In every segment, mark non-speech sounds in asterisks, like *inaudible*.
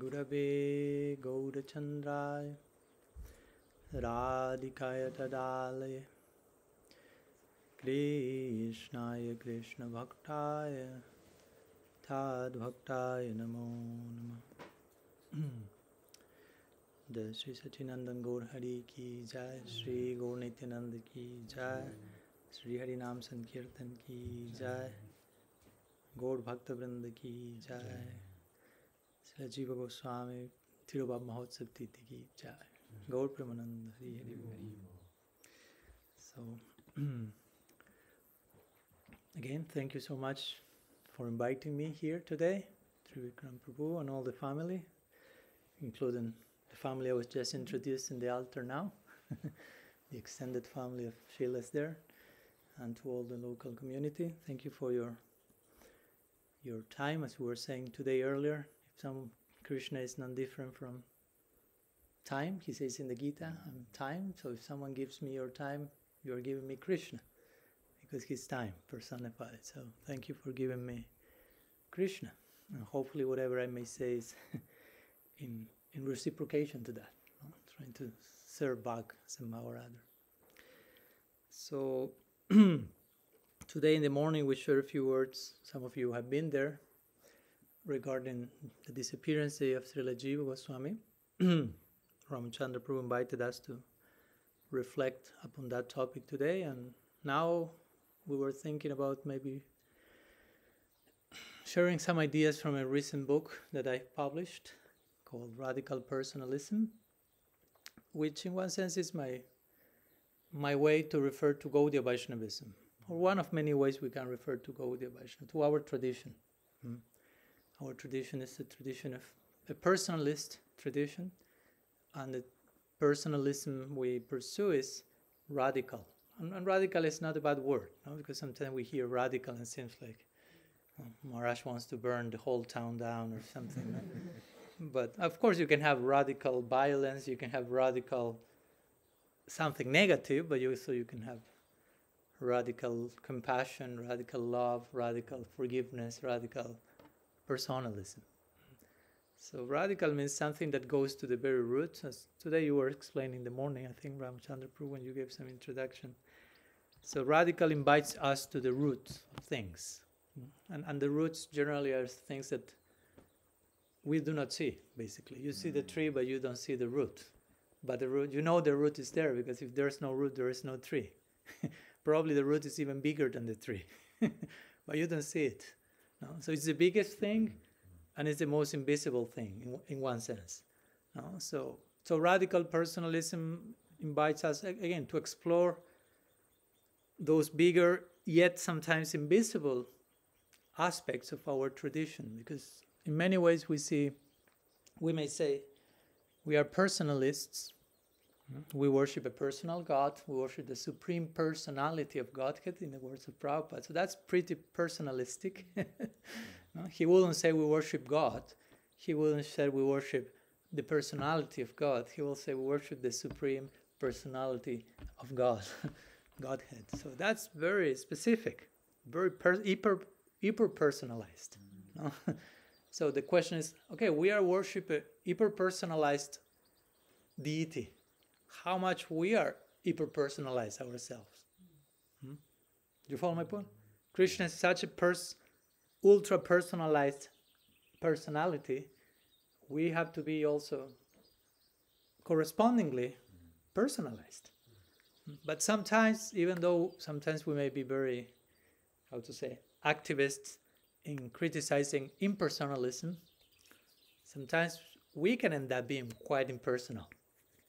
गुरवे गौरचन्द्राय राधिकाय तदालय। कृष्णाय कृष्णभक्ताय तद्भक्ताय नमो नमः। जय श्री सचिनंदन गौर हरि की जय, श्री गौर नित्यानंद की जय, श्री हरि नाम संकीर्तन की जय, गौर भक्त वृंद की जय। so *clears throat* again thank you so much for inviting me here today Trivikram Prabhu and all the family including the family I was just introducing the altar now *laughs* the extended family of Shilas there and to all the local community. Thank you for your your time as we were saying today earlier. Some Krishna is non different from time, he says in the Gita, mm-hmm. I'm time. So if someone gives me your time, you are giving me Krishna, because he's time personified. So thank you for giving me Krishna, and hopefully whatever I may say is *laughs* in in reciprocation to that, no? trying to serve back somehow or other. So *clears throat* today in the morning we share a few words. Some of you have been there regarding the disappearance of Srila Jiva Goswami. *clears throat* Ramachandra Prabhu invited us to reflect upon that topic today, and now we were thinking about maybe sharing some ideas from a recent book that I published called Radical Personalism, which in one sense is my my way to refer to Gaudiya Vaishnavism, or one of many ways we can refer to Gaudiya Vaishnavism, to our tradition. Mm. Our tradition is a tradition of a personalist tradition, and the personalism we pursue is radical. And, and radical is not a bad word, no? because sometimes we hear radical and it seems like oh, Maharaj wants to burn the whole town down or something. *laughs* but of course, you can have radical violence, you can have radical something negative, but you, also you can have radical compassion, radical love, radical forgiveness, radical personalism. So radical means something that goes to the very roots. As today you were explaining in the morning, I think Ramchandra when you gave some introduction. So radical invites us to the roots of things. And, and the roots generally are things that we do not see, basically. You see the mm. tree, but you don't see the root. But the root, you know the root is there because if there's no root, there is no tree. *laughs* Probably the root is even bigger than the tree, *laughs* but you don't see it. No? So it's the biggest thing, and it's the most invisible thing in, in one sense. No? So, so radical personalism invites us again to explore those bigger yet sometimes invisible aspects of our tradition, because in many ways we see, we may say, we are personalists. We worship a personal God. We worship the supreme personality of Godhead, in the words of Prabhupada. So that's pretty personalistic. *laughs* no? He wouldn't say we worship God. He wouldn't say we worship the personality of God. He will say we worship the supreme personality of God, *laughs* Godhead. So that's very specific, very per- hyper, hyper personalized. No? *laughs* So the question is okay, we are worshiping hyper personalized deity. How much we are hyper personalized ourselves? Hmm? Do you follow my point? Krishna is such a pers- ultra personalized personality. We have to be also correspondingly personalized. But sometimes, even though sometimes we may be very, how to say, activists in criticizing impersonalism, sometimes we can end up being quite impersonal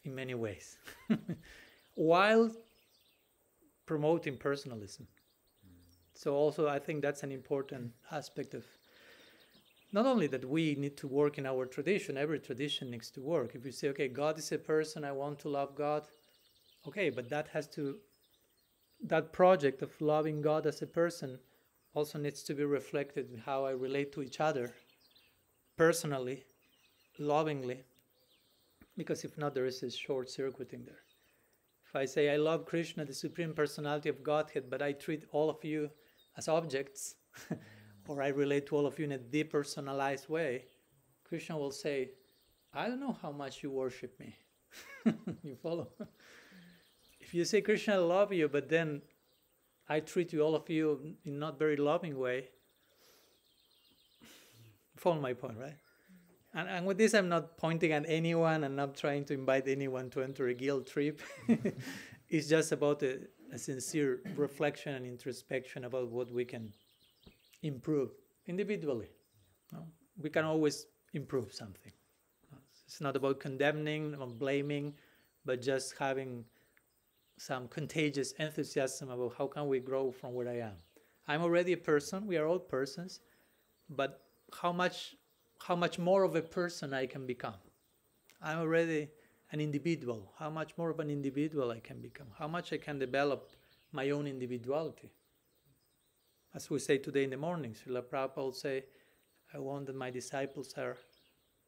in many ways *laughs* while promoting personalism. So, also, I think that's an important aspect of not only that we need to work in our tradition, every tradition needs to work. If you say, okay, God is a person, I want to love God, okay, but that has to, that project of loving God as a person also needs to be reflected in how I relate to each other personally, lovingly, because if not, there is a short circuiting there. If I say I love Krishna, the Supreme Personality of Godhead, but I treat all of you as objects, *laughs* or I relate to all of you in a depersonalized way, Krishna will say, I don't know how much you worship me. *laughs* you follow? *laughs* if you say, Krishna, I love you, but then I treat you, all of you, in not very loving way, follow my point, right? And, and with this, I'm not pointing at anyone and not trying to invite anyone to enter a guilt trip. *laughs* it's just about a, a sincere reflection and introspection about what we can improve individually. No? We can always improve something. It's not about condemning or blaming, but just having some contagious enthusiasm about how can we grow from where I am. I'm already a person, we are all persons, but how much how much more of a person I can become. I'm already an individual. How much more of an individual I can become. How much I can develop my own individuality. As we say today in the morning, Srila Prabhupada will say, I want that my disciples are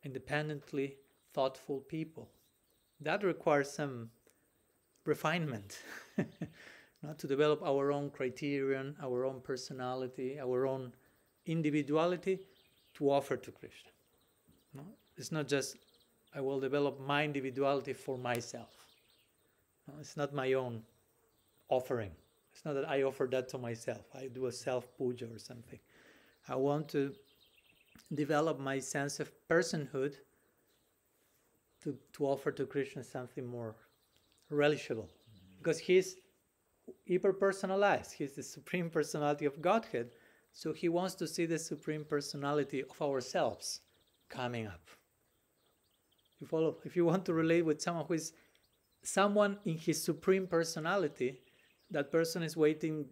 independently thoughtful people. That requires some refinement. *laughs* Not to develop our own criterion, our own personality, our own individuality, to offer to Krishna. No? It's not just I will develop my individuality for myself. No? It's not my own offering. It's not that I offer that to myself. I do a self puja or something. I want to develop my sense of personhood to, to offer to Krishna something more relishable. Because he's hyper personalized, he's the supreme personality of Godhead. So he wants to see the supreme personality of ourselves coming up. You follow? If you want to relate with someone who is someone in his supreme personality, that person is waiting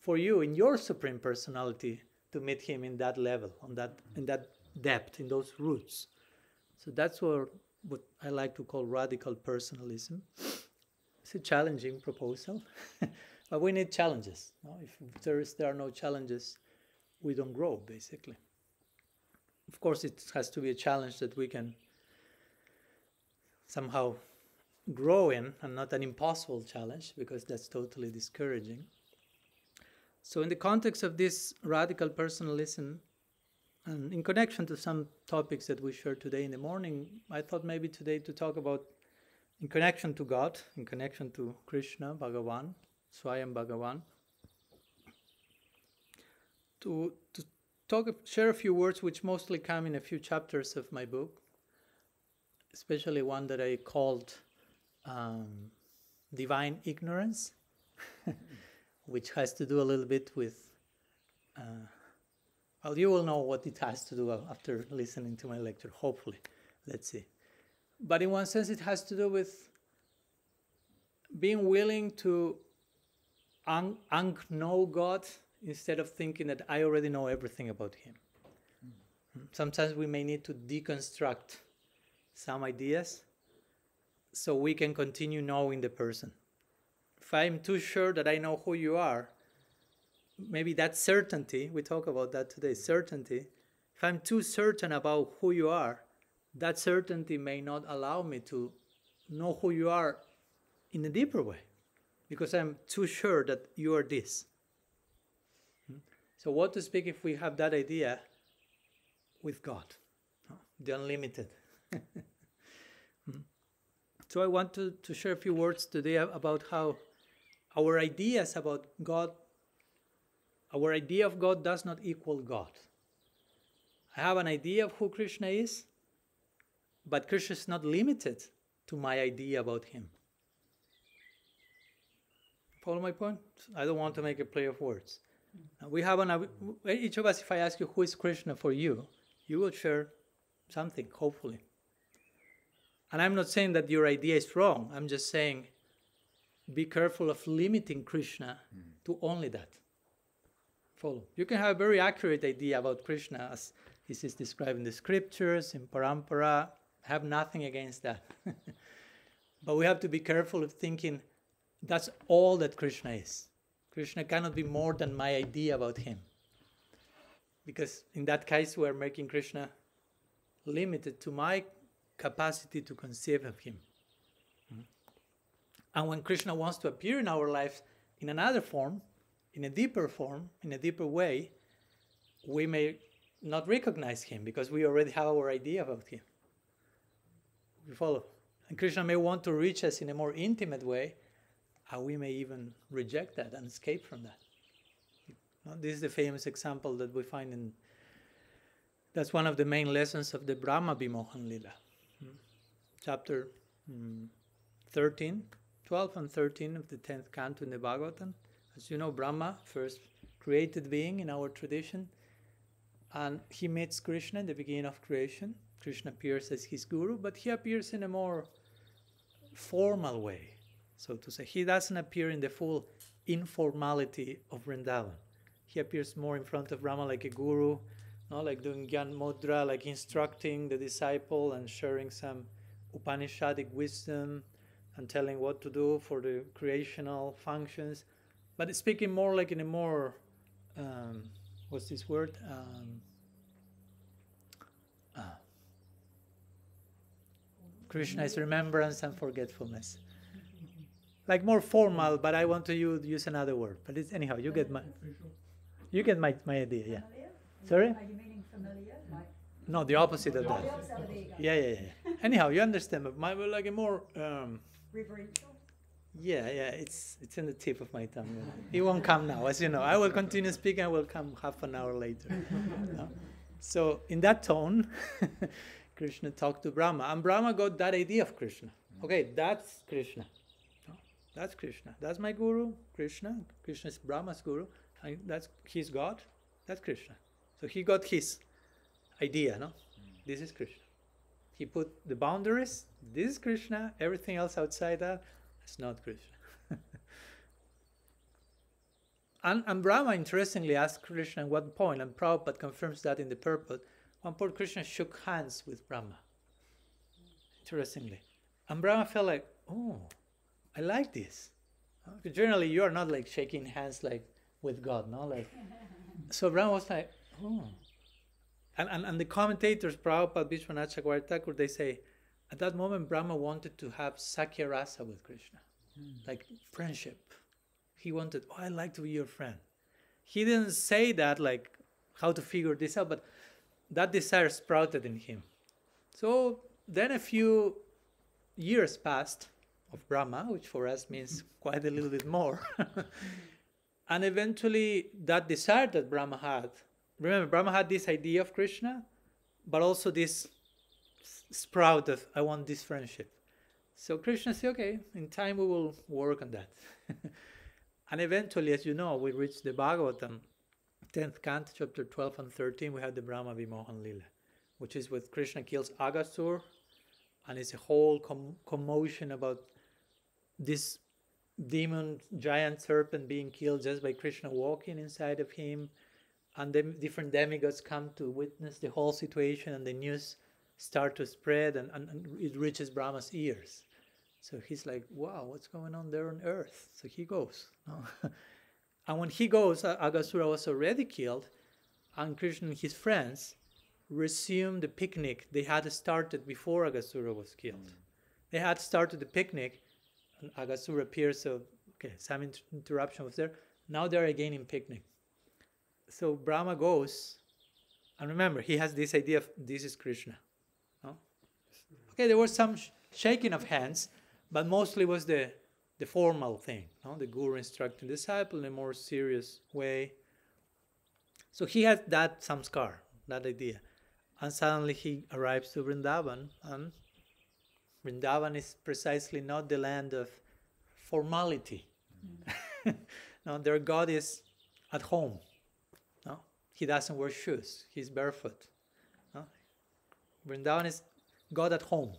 for you in your supreme personality to meet him in that level, on that in that depth, in those roots. So that's what what I like to call radical personalism. It's a challenging proposal, *laughs* but we need challenges. No? If there, is, there are no challenges, we don't grow, basically. Of course, it has to be a challenge that we can somehow grow in and not an impossible challenge because that's totally discouraging. So, in the context of this radical personalism, and in connection to some topics that we shared today in the morning, I thought maybe today to talk about, in connection to God, in connection to Krishna, Bhagavan, Swayam Bhagavan, to, to talk, share a few words which mostly come in a few chapters of my book, especially one that I called um, Divine Ignorance, *laughs* which has to do a little bit with, uh, well, you will know what it has to do after listening to my lecture, hopefully. Let's see. But in one sense, it has to do with being willing to un- know God instead of thinking that I already know everything about him. Mm. Sometimes we may need to deconstruct some ideas so we can continue knowing the person. If I'm too sure that I know who you are, maybe that certainty, we talk about that today, certainty. If I'm too certain about who you are, that certainty may not allow me to know who you are in a deeper way because I'm too sure that you are this. So, what to speak if we have that idea with God, the unlimited? *laughs* Hmm. so, I want to, to share a few words today about how our ideas about God, our idea of God does not equal God. I have an idea of who Krishna is, but Krishna is not limited to my idea about him. Follow my point? I don't want to make a play of words. We have an, each of us, if I ask you who is Krishna for you, you will share something, hopefully. And I'm not saying that your idea is wrong. I'm just saying be careful of limiting Krishna mm. to only that. Follow. You can have a very accurate idea about Krishna as he is described in the scriptures, in Parampara. Have nothing against that. *laughs* but we have to be careful of thinking that's all that Krishna is. Krishna cannot be more than my idea about him. Because in that case, we're making Krishna limited to my capacity to conceive of him. And when Krishna wants to appear in our lives in another form, in a deeper form, in a deeper way, we may not recognize him because we already have our idea about him. We follow. And Krishna may want to reach us in a more intimate way, and we may even reject that and escape from that. This is the famous example that we find in. That's one of the main lessons of the Brahma Vimohan Lila. Hmm. Chapter hmm, 13, 12 and 13 of the 10th canto in the Bhagavatam. As you know, Brahma, first created being in our tradition, and he meets Krishna in the beginning of creation. Krishna appears as his guru, but he appears in a more formal way, so to say. He doesn't appear in the full informality of Vrindavan. He appears more in front of Brahma like a guru, not like doing Gyan Mudra, like instructing the disciple and sharing some Upanishadic wisdom and telling what to do for the creational functions, but speaking more like in a more um, what's this word? Um, ah. Krishna is remembrance and forgetfulness. Like more formal, but I want to use, use another word. But it's anyhow, you get my you get my, my idea, yeah. Sorry? Are you meaning familiar? Like No, the opposite of that. the opposite, there you go. Yeah, yeah, yeah. Anyhow, you understand, but my like a more um, Reverential. Yeah, yeah, it's it's in the tip of my tongue. It won't come now, as you know. I will continue speaking. I will come half an hour later. No? So in that tone, *laughs* Krishna talked to Brahma, and Brahma got that idea of Krishna. Okay, that's Krishna. That's Krishna. That's my guru, Krishna. Krishna is Brahma's guru, and that's his God. That's Krishna. So he got his idea. No, hmm. this is Krishna. He put the boundaries. This is Krishna. Everything else outside that it's not Krishna. *laughs* and, and Brahma interestingly asked Krishna at one point. point, and Prabhupada confirms that in the purport. One point Krishna shook hands with Brahma. Interestingly. And Brahma felt like, oh, I like this. Because generally you are not like shaking hands like with God, no? Like *laughs* so Brahma was like, oh. And, and, and the commentators, Prabhupada, Vishwanath Chakravarti Thakur, they say, at that moment, Brahma wanted to have Sakhya Rasa with Krishna, hmm. like friendship. He wanted, oh, I'd like to be your friend. He didn't say that, like, how to figure this out, but that desire sprouted in him. So then a few years passed of Brahma, which for us means quite a little bit more. *laughs* and eventually, that desire that Brahma had, remember, Brahma had this idea of Krishna, but also this sprout of I want this friendship. So Krishna said, okay, in time we will work on that. *laughs* and eventually, as you know, we reached the Bhagavatam, 10th canto, chapter 12 and 13, we have the Brahma Vimohan Lila, which is with Krishna kills Aghasur, and it's a whole com- commotion about this demon, giant serpent being killed just by Krishna walking inside of him. And then different demigods come to witness the whole situation, and the news start to spread and, and, and, it reaches Brahma's ears. So he's like, wow, what's going on there on earth? So he goes. No? *laughs* and when he goes, Aghasura was already killed, and Krishna and his friends resume the picnic they had started before Aghasura was killed. Mm. They had started the picnic, Aghasura appears, so okay, some inter- interruption was there. Now they're again in picnic. So Brahma goes, and remember, he has this idea of this is Krishna. No? Okay, there was some sh- shaking of hands, but mostly was the the formal thing, no? the guru instructing the disciple in a more serious way. So he had that samskar, that idea. And suddenly he arrives to Vrindavan, and Vrindavan is precisely not the land of formality. Mm. *laughs* no, their God is at home. No? He doesn't wear shoes, he's barefoot. No? Vrindavan is God at home.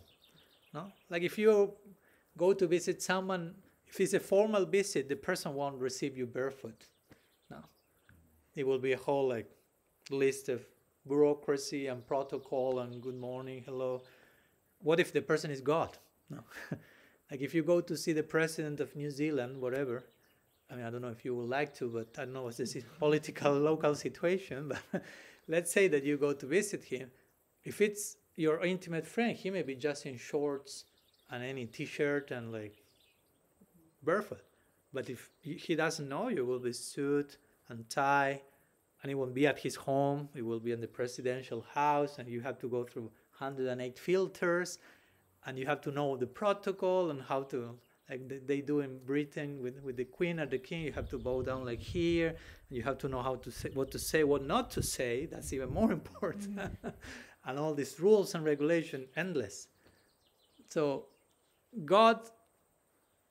No? Like if you go to visit someone, if it's a formal visit, the person won't receive you barefoot. No. It will be a whole like list of bureaucracy and protocol and good morning, hello. What if the person is God? No. *laughs* like if you go to see the president of New Zealand, whatever, I mean, I don't know if you would like to, but I don't know what's the *laughs* political local situation, but *laughs* let's say that you go to visit him. If it's your intimate friend, he may be just in shorts and any t-shirt and like barefoot. But if he doesn't know you, will be suit and tie, and it won't be at his home. It will be in the presidential house, and you have to go through 108 filters. and you have to know the protocol and how to like they, do in Britain with, with the queen or the king. You have to bow down like here, and you have to know how to say what to say, what not to say. That's even more *laughs* important. Mm-hmm. and all these rules and regulation endless. So God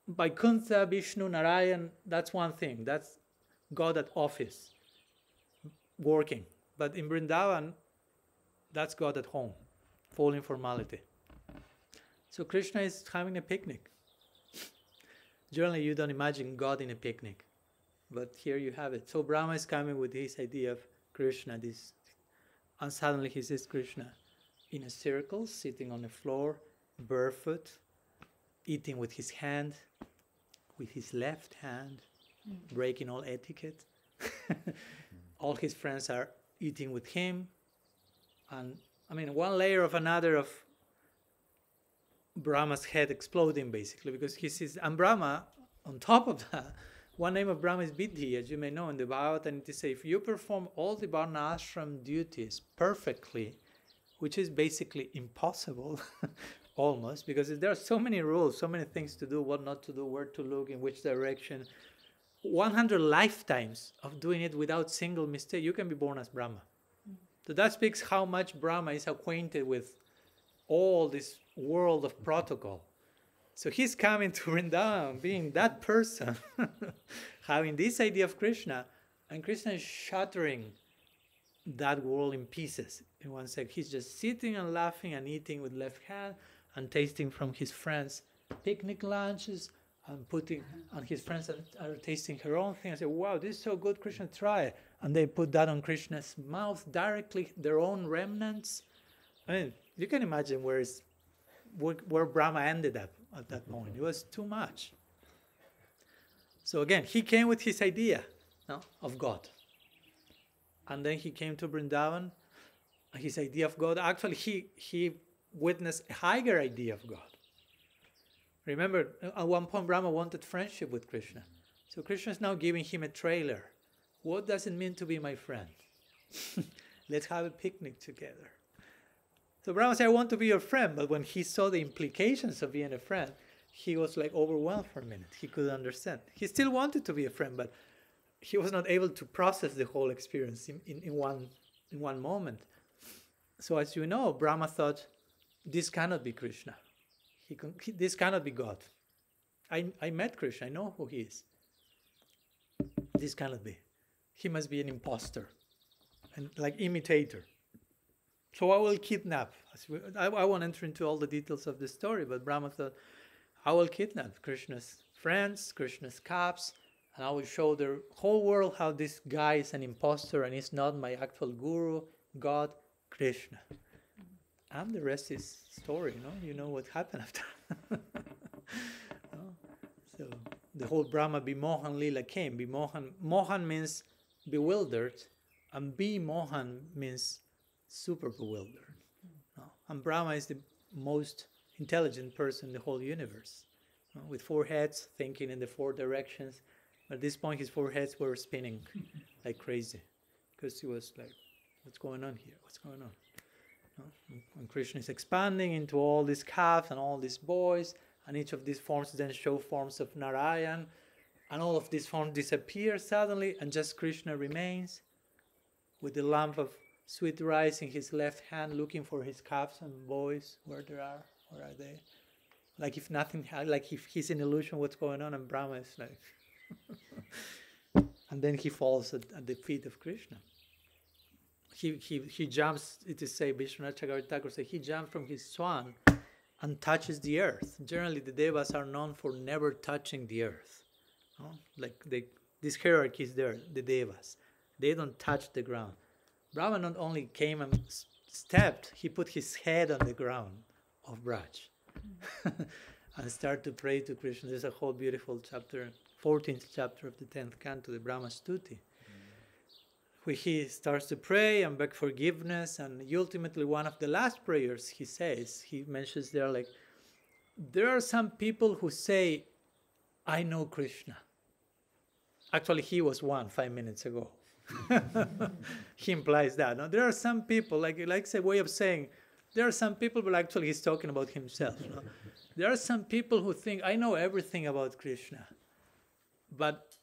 Vaikuntha, Vishnu, Narayan, that's one thing. That's God at office, working. But in Vrindavan, that's God at home, full informality. So Krishna is having a picnic. Generally, you don't imagine God in a picnic, but here you have it. So Brahma is coming with his idea of Krishna, this, and suddenly he sees Krishna in a circle, sitting on the floor, barefoot, eating with his hand, with his left hand, mm. breaking all etiquette. *laughs* all his friends are eating with him, and I mean, one layer of another of Brahma's head exploding basically because he sees, and Brahma, on top of that, *laughs* one name of Brahma is Vidhi, as you may know in the Bhagavad, and it says if you perform all the Varna ashram duties perfectly, which is basically impossible, *laughs* almost, because there are so many rules, so many things to do, what not to do, where to look, in which direction. 100 lifetimes of doing it without single mistake, you can be born as Brahma. So that speaks how much Brahma is acquainted with all this world of protocol. So he's coming to Vrindavan, being that person, *laughs* having this idea of Krishna, and Krishna is shattering that world in pieces. In one sec, he's just sitting and laughing and eating with left hand and tasting from his friends' picnic lunches and putting, and his friends are, are tasting her own thing. I say, wow, this is so good, Krishna, try it. And they put that on Krishna's mouth directly, their own remnants. I mean, you can imagine where, is, where, where Brahma ended up at that point. It was too much. So again, he came with his idea no, of God. And then he came to Vrindavan. His idea of God, actually, he, he witnessed a higher idea of God. Remember, at one point, Brahma wanted friendship with Krishna. So Krishna is now giving him a trailer. What does it mean to be my friend? *laughs* Let's have a picnic together. So Brahma said, I want to be your friend. But when he saw the implications of being a friend, he was like overwhelmed for a minute. He couldn't understand. He still wanted to be a friend, but he was not able to process the whole experience in, in, in, one, in one moment. So, as you know, Brahma thought, this cannot be Krishna. He, can, he this cannot be God. I, I met Krishna, I know who he is. This cannot be. He must be an impostor, and like imitator. So I will kidnap. I, I won't enter into all the details of the story, but Brahma thought, I will kidnap Krishna's friends, Krishna's caps, and I will show the whole world how this guy is an impostor and is not my actual guru, God, Krishna. And the rest is story, you know. You know what happened after. *laughs* So the whole Brahma Vimohan Lila came. Bimohan Mohan means bewildered, and B Bimohan means super bewildered. No? And Brahma is the most intelligent person in the whole universe, no? with four heads, thinking in the four directions. At this point, his four heads were spinning *laughs* like crazy because he was like, What's going on here? What's going on? No? And Krishna is expanding into all these calves and all these boys, and each of these forms then show forms of Narayan, and all of these forms disappear suddenly, and just Krishna remains with the lamp of sweet rice in his left hand, looking for his calves and boys where they are. Where are they? Like if nothing, like if he's in illusion, what's going on? And Brahma is like, *laughs* and then he falls at, at, the feet of Krishna. He he he jumps. It is say Vishwanath Chakravarti Thakur he jumps from his swan and touches the earth. Generally, the devas are known for never touching the earth. No? Like they, this hierarchy is there. The devas, they don't touch the ground. Brahma not only came and stepped, he put his head on the ground of Braj *laughs* and started to pray to Krishna. There's a whole beautiful chapter, 14th chapter of the 10th canto, the Brahma Stuti, where he starts to pray and beg forgiveness. And ultimately, one of the last prayers he says, he mentions there, like, there are some people who say, I know Krishna. Actually, he was one five minutes ago. *laughs* he implies that. No? There are some people, like like a way of saying, there are some people, but actually he's talking about himself. Know? There are some people who think I know everything about Krishna, but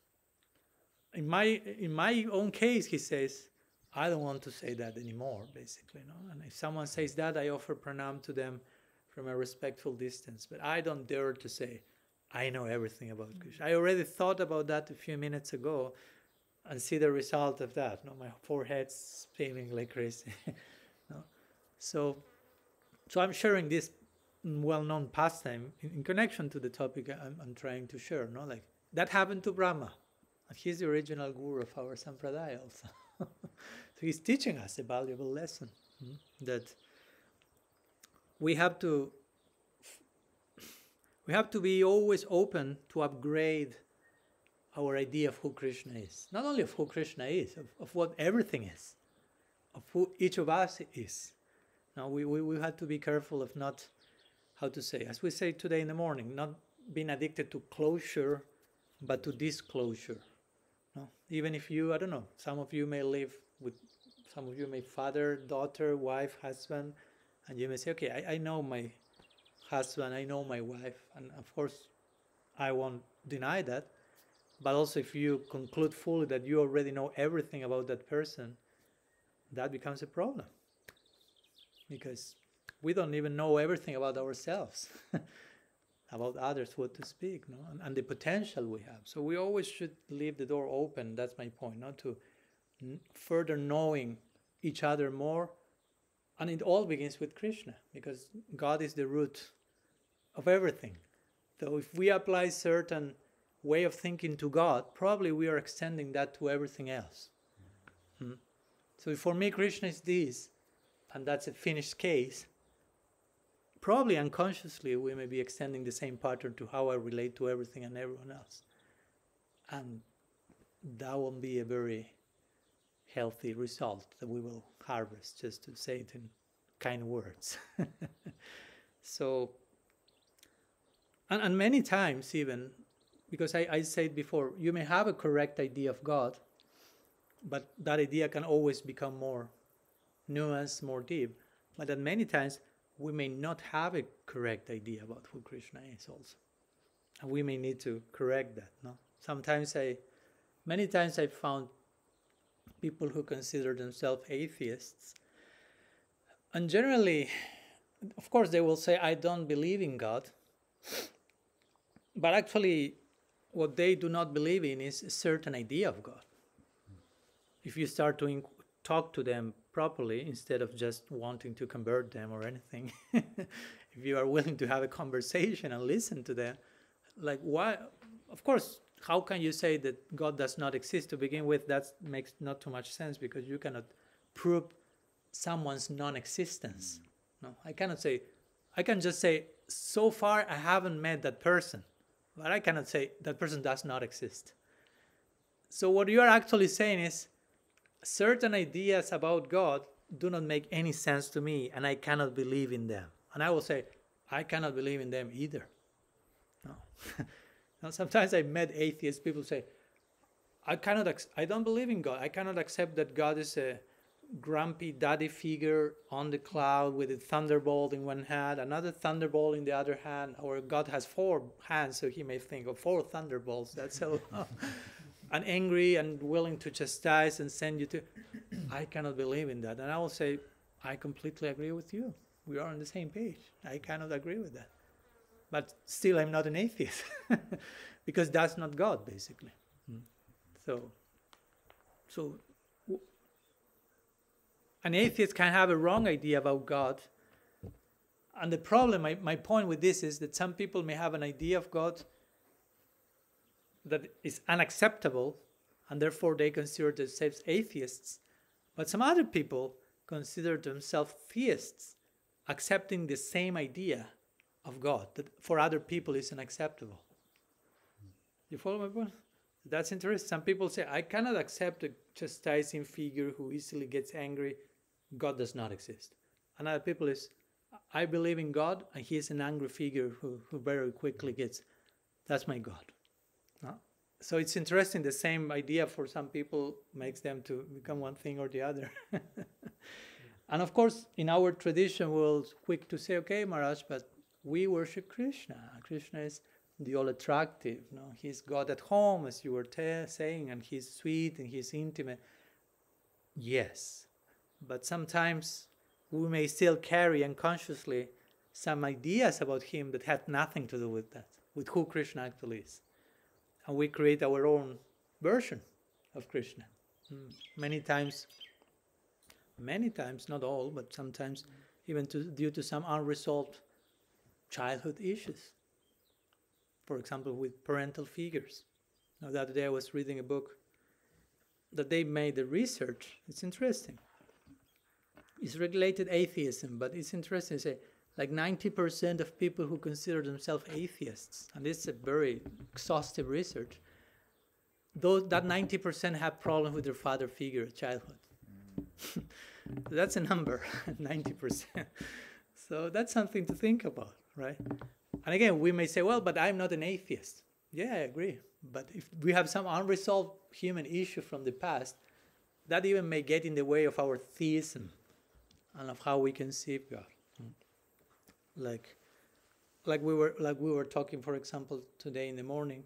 in my in my own case, he says, I don't want to say that anymore. Basically, no. And if someone says that, I offer pranam to them from a respectful distance. But I don't dare to say I know everything about Krishna. I already thought about that a few minutes ago, and see the result of that. No, my forehead's spinning like crazy. *laughs* no? So, so I'm sharing this well-known pastime in, in connection to the topic I'm, I'm, trying to share. No, like that happened to Brahma, and he's the original guru of our sampradaya also. *laughs* so he's teaching us a valuable lesson hmm? that we have to we have to be always open to upgrade our idea of who Krishna is. Not only of who Krishna is, of, of what everything is, of who each of us is. Now, we, we, we have to be careful of not, how to say, as we say today in the morning, not being addicted to closure, but to disclosure. No? Even if you, I don't know, some of you may live with, some of you may father, daughter, wife, husband, and you may say, okay, I, I know my husband, I know my wife, and of course, I won't deny that but also, if you conclude fully that you already know everything about that person, that becomes a problem. Because we don't even know everything about ourselves, *laughs* about others, what to speak, no? and, and, the potential we have. So we always should leave the door open. That's my point, not to n- further knowing each other more. And it all begins with Krishna, because God is the root of everything. So if we apply certain way of thinking to God, probably we are extending that to everything else. Hmm? So for me, Krishna is this, and that's a finished case. Probably unconsciously, we may be extending the same pattern to how I relate to everything and everyone else. And that won't be a very healthy result that we will harvest, just to say it in kind words. *laughs* so, and, and many times, even because I, I said before, you may have a correct idea of God, but that idea can always become more nuanced, more deep. But that many times we may not have a correct idea about who Krishna is also. And we may need to correct that. No? Sometimes I many times I found people who consider themselves atheists. And generally, of course, they will say, I don't believe in God. But actually, what they do not believe in is a certain idea of God. If you start to inc- talk to them properly instead of just wanting to convert them or anything, *laughs* if you are willing to have a conversation and listen to them, like why? Of course, how can you say that God does not exist to begin with? That makes not too much sense because you cannot prove someone's non-existence. Mm. No, I cannot say. I can just say so far I haven't met that person but I cannot say that person does not exist. So what you are actually saying is certain ideas about God do not make any sense to me and I cannot believe in them. And I will say, I cannot believe in them either. No. *laughs* now, sometimes I met atheists, people say, I cannot, I don't believe in God. I cannot accept that God is a grumpy daddy figure on the cloud with a thunderbolt in one hand, another thunderbolt in the other hand, or God has four hands, so he may think of four thunderbolts. That's so. *laughs* and angry and willing to chastise and send you to. *clears throat* I cannot believe in that. And I will say, I completely agree with you. We are on the same page. I cannot agree with that. But still, I'm not an atheist *laughs* because that's not God, basically. Mm. So, so an atheist can have a wrong idea about God. And the problem, my, my point with this is that some people may have an idea of God that is unacceptable, and therefore they consider themselves atheists. But some other people consider themselves theists, accepting the same idea of God that for other people is unacceptable. You follow my point? That's interesting. Some people say, I cannot accept a chastising figure who easily gets angry God does not exist. Another people is, I believe in God, and He is an angry figure who, who very quickly gets, that's my God. No? So it's interesting, the same idea for some people makes them to become one thing or the other. *laughs* And of course, in our tradition, we're quick to say, okay, Maharaj, but we worship Krishna. Krishna is the all attractive. No? He's God at home, as you were saying, and he's sweet and he's intimate. Yes, but sometimes we may still carry unconsciously some ideas about him that have nothing to do with that, with who Krishna actually is. And we create our own version of Krishna. Mm. Many times, many times, not all, but sometimes, even to, due to some unresolved childhood issues. For example, with parental figures. Now, the other day I was reading a book that they made the research. It's interesting. It's regulated atheism, but it's interesting to say like 90% of people who consider themselves atheists, and this is a very exhaustive research, those, that 90% have problems with their father figure at childhood. *laughs* that's a number, *laughs* 90%. So that's something to think about, right? And again, we may say, well, but I'm not an atheist. Yeah, I agree. But if we have some unresolved human issue from the past, that even may get in the way of our theism and of how we conceive God. Like, like we were like we were talking, for example, today in the morning.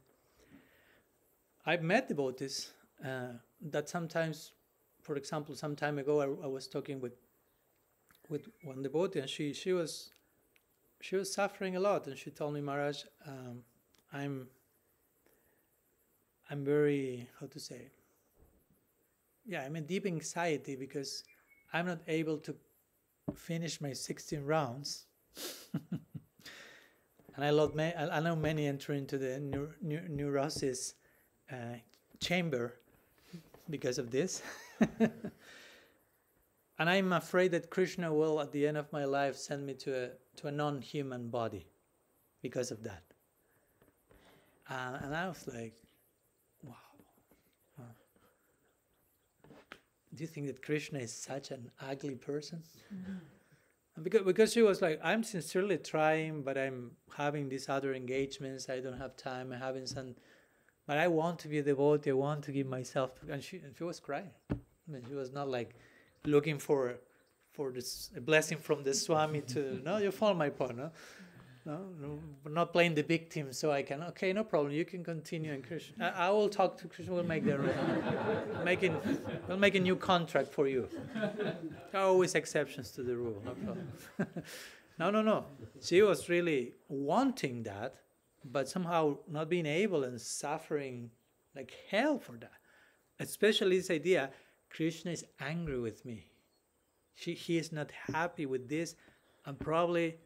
I've met devotees uh, that sometimes, for example, some time ago, I, I was talking with with one devotee, and she she was she was suffering a lot, and she told me, Maharaj, um, I'm I'm very how to say. Yeah, I'm in deep anxiety because I'm not able to finish my 16 rounds. *laughs* and I, love ma- I know many enter into the neur- neur- neurosis uh, chamber because of this. *laughs* and I'm afraid that Krishna will, at the end of my life, send me to a, to a non human body because of that. Uh, and I was like, Do you think that Krishna is such an ugly person? Mm-hmm. Because, because she was like, I'm sincerely trying, but I'm having these other engagements. I don't have time. I'm having some, but I want to be a devotee. I want to give myself. And she, and she was crying. I mean, she was not like looking for for this a blessing from the Swami to no, you follow my point, no? No, no, not playing the victim, so I can. Okay, no problem. You can continue, and Krishna. I, I will talk to Krishna. We'll make the making. We'll make a new contract for you. There are always exceptions to the rule. No problem. *laughs* no, no, no. She was really wanting that, but somehow not being able and suffering like hell for that. Especially this idea, Krishna is angry with me. She, he is not happy with this, and probably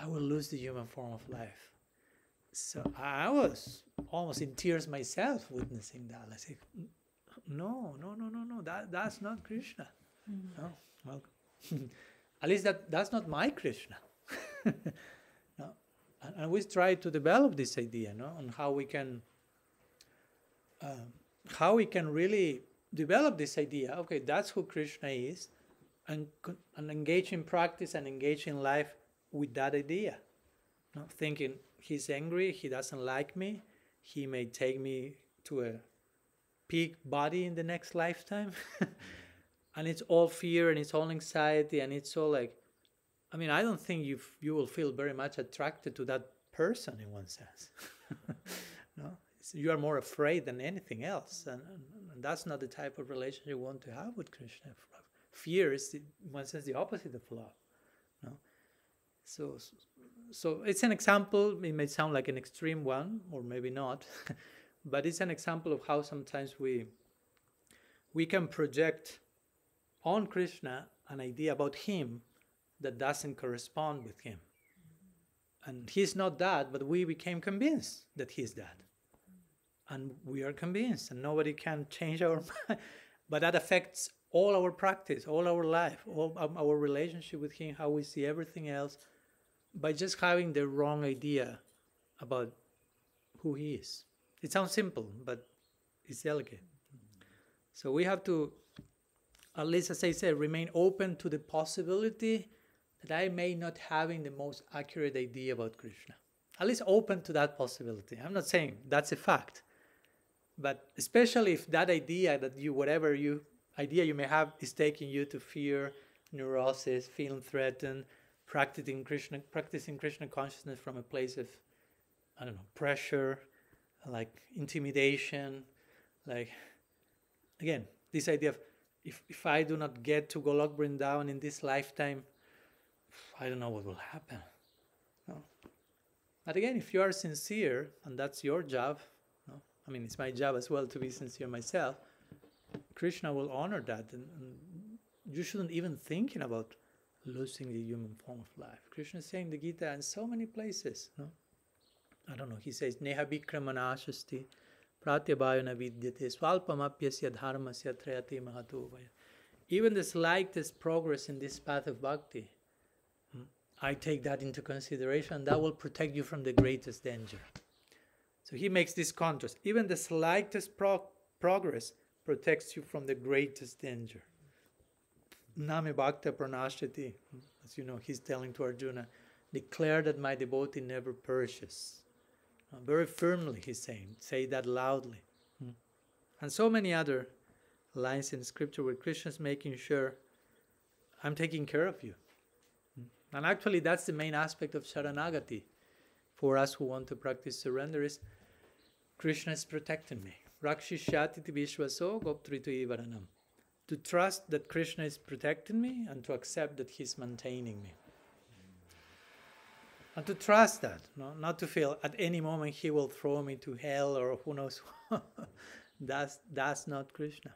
I will lose the human form of life. So I was almost in tears myself witnessing that. I said, no, no, no, no, no, that, that's not Krishna. Mm-hmm. No, well, *laughs* at least that, that's not my Krishna. *laughs* no. and, and, we try to develop this idea no, on how we can uh, how we can really develop this idea. Okay, that's who Krishna is, and, and engage in practice and engage in life with that idea. Thinking he's angry, he doesn't like me, he may take me to a peak body in the next lifetime. *laughs* and it's all fear and it's all anxiety and it's all like, I mean, I don't think you you will feel very much attracted to that person in one sense. *laughs* no, it's, you are more afraid than anything else, and, and, that's not the type of relationship you want to have with Krishna. Fear is, in one sense, the opposite of love. No, so, so it's an example. It may sound like an extreme one, or maybe not, *laughs* but it's an example of how sometimes we we can project on Krishna an idea about him that doesn't correspond with him. And he's not that, but we became convinced that he's that. And we are convinced, and nobody can change our mind. *laughs* But that affects all our practice, all our life, all um, our relationship with him, how we see everything else, by just having the wrong idea about who he is. It sounds simple, but it's delicate. So we have to, at least as I said, remain open to the possibility that I may not having the most accurate idea about Krishna. At least open to that possibility. I'm not saying that's a fact, but especially if that idea that you, whatever you idea you may have, is taking you to fear neurosis, feeling threatened, practicing Krishna, practicing Krishna consciousness from a place of, I don't know, pressure, like intimidation, like, again, this idea of if, if I do not get to Golok Vrindavan in this lifetime, I don't know what will happen. No. But again, if you are sincere, and that's your job, no? I mean, it's my job as well to be sincere myself, Krishna will honor that. And, and you shouldn't even thinking about losing the human form of life. Krishna is saying the Gita in so many places. No? I don't know, he says, Neha Vikramanashasti pratyabhayana vidyate dharmasya trayati mahatuvaya. Even the slightest progress in this path of bhakti, hmm, I take that into consideration. That will protect you from the greatest danger. So he makes this contrast. Even the slightest pro- progress protects you from the greatest danger. Name Bhakta as you know, he's telling to Arjuna, declare that my devotee never perishes. Uh, very firmly, he's saying, say that loudly. Hmm. And so many other lines in scripture where Krishna's making sure I'm taking care of you. Hmm. And actually, that's the main aspect of Sharanagati for us who want to practice surrender is Krishna is protecting me. Rakshishyati vishwaso goptritu ivaranam to trust that Krishna is protecting me and to accept that He's maintaining me. And to trust that, no? not to feel at any moment He will throw me to hell or who knows. *laughs* that's, that's not Krishna.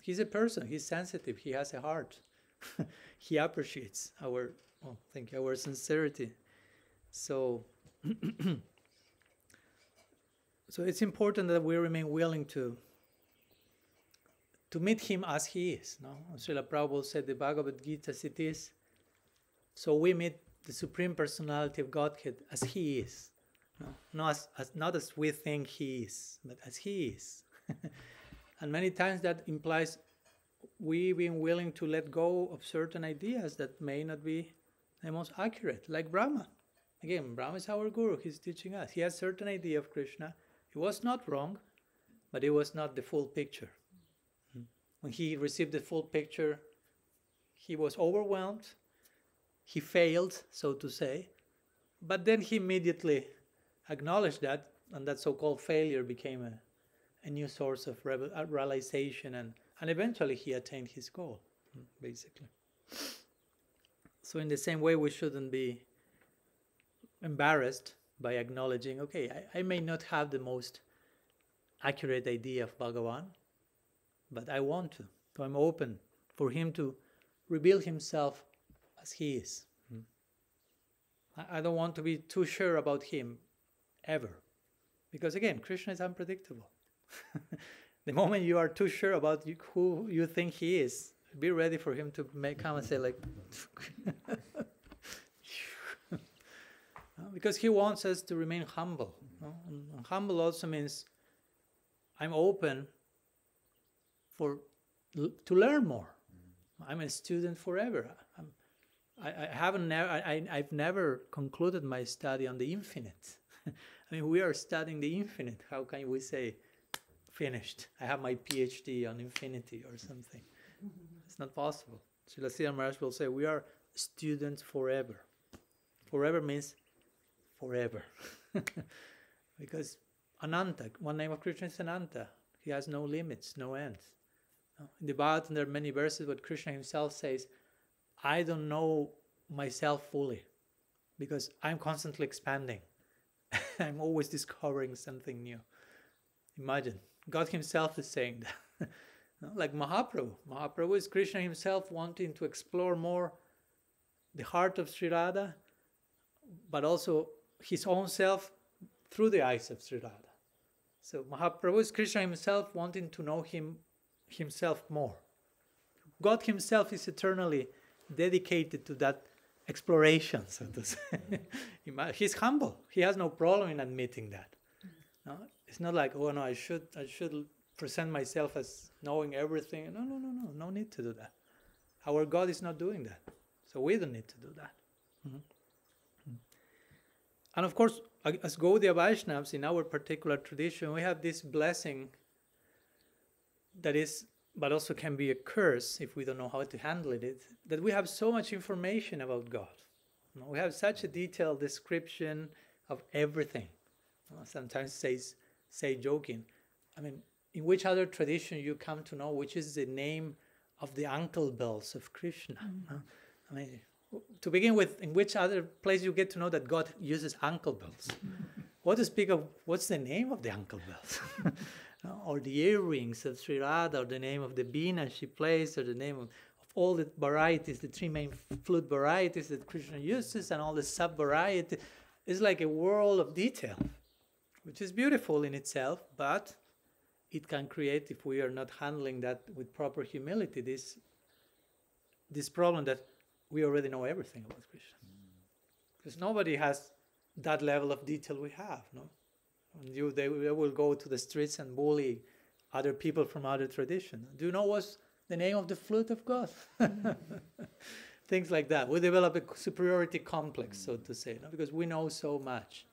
He's a person, He's sensitive, He has a heart. *laughs* he appreciates our, oh, thank you, our sincerity. So, *clears throat* so it's important that we remain willing to to meet him as he is. No? Srila Prabhupada said the Bhagavad Gita as it is. So we meet the Supreme Personality of Godhead as he is. No? Not, as, as, not as we think he is, but as he is. *laughs* and many times that implies we being willing to let go of certain ideas that may not be the most accurate, like Brahma. Again, Brahma is our guru, he's teaching us. He has certain idea of Krishna. It was not wrong, but it was not the full picture. When he received the full picture, he was overwhelmed. He failed, so to say. But then he immediately acknowledged that, and that so called failure became a, a new source of uh, realization, and, and eventually he attained his goal, basically. So, in the same way, we shouldn't be embarrassed by acknowledging, okay, I, I may not have the most accurate idea of Bhagavan, but I want to. So I'm open for him to reveal himself as he is. Hmm. I don't want to be too sure about him ever. Because again, Krishna is unpredictable. *laughs* the moment you are too sure about who you think he is, be ready for him to make, come and say like *laughs* because he wants us to remain humble. Humble also means I'm open for to learn more. I'm a student forever. I'm, I, I haven't never I, I've never concluded my study on the infinite. *laughs* I mean, we are studying the infinite. How can we say finished? I have my PhD on infinity or something. It's not possible. Srila Sridhar Maharaj will say, we are students forever. Forever means forever. *laughs* because Ananta, one name of Krishna is Ananta. He has no limits, no ends. In the Bhagavatam, there are many verses where Krishna himself says, I don't know myself fully because I'm constantly expanding. *laughs* I'm always discovering something new. Imagine, God Himself is saying that. *laughs* like Mahaprabhu. Mahaprabhu is Krishna Himself wanting to explore more the heart of Sri Radha, but also His own self through the eyes of Sri Radha. So Mahaprabhu is Krishna Himself wanting to know Him himself more. God himself is eternally dedicated to that exploration, so to say. *laughs* He's humble. He has no problem in admitting that. No? It's not like, oh no, I should I should present myself as knowing everything. No, no, no, no. No need to do that. Our God is not doing that. So we don't need to do that. Mm-hmm. mm-hmm. And of course, as Gaudiya Vaishnavas in our particular tradition, we have this blessing that is but also can be a curse if we don't know how to handle it, that we have so much information about God. We have such a detailed description of everything. Sometimes says say joking. I mean, in which other tradition you come to know which is the name of the uncle bells of Krishna? Mm. no? I mean, to begin with, in which other place you get to know that God uses uncle bells? what to speak of? What's the name of the uncle bells? *laughs* Uh, or the earrings of Sri Radha, or the name of the Bina she plays, or the name of, of all the varieties, the three main flute varieties that Krishna uses, and all the sub varieties. It's like a world of detail, which is beautiful in itself, but it can create, if we are not handling that with proper humility, this this problem that we already know everything about Krishna. Mm. Because nobody has that level of detail we have, no? And you, they, they will go to the streets and bully other people from other tradition. Do you know what's the name of the flute of God? *laughs* Things like that. We develop a superiority complex, so mm. to say, no? because we know so much.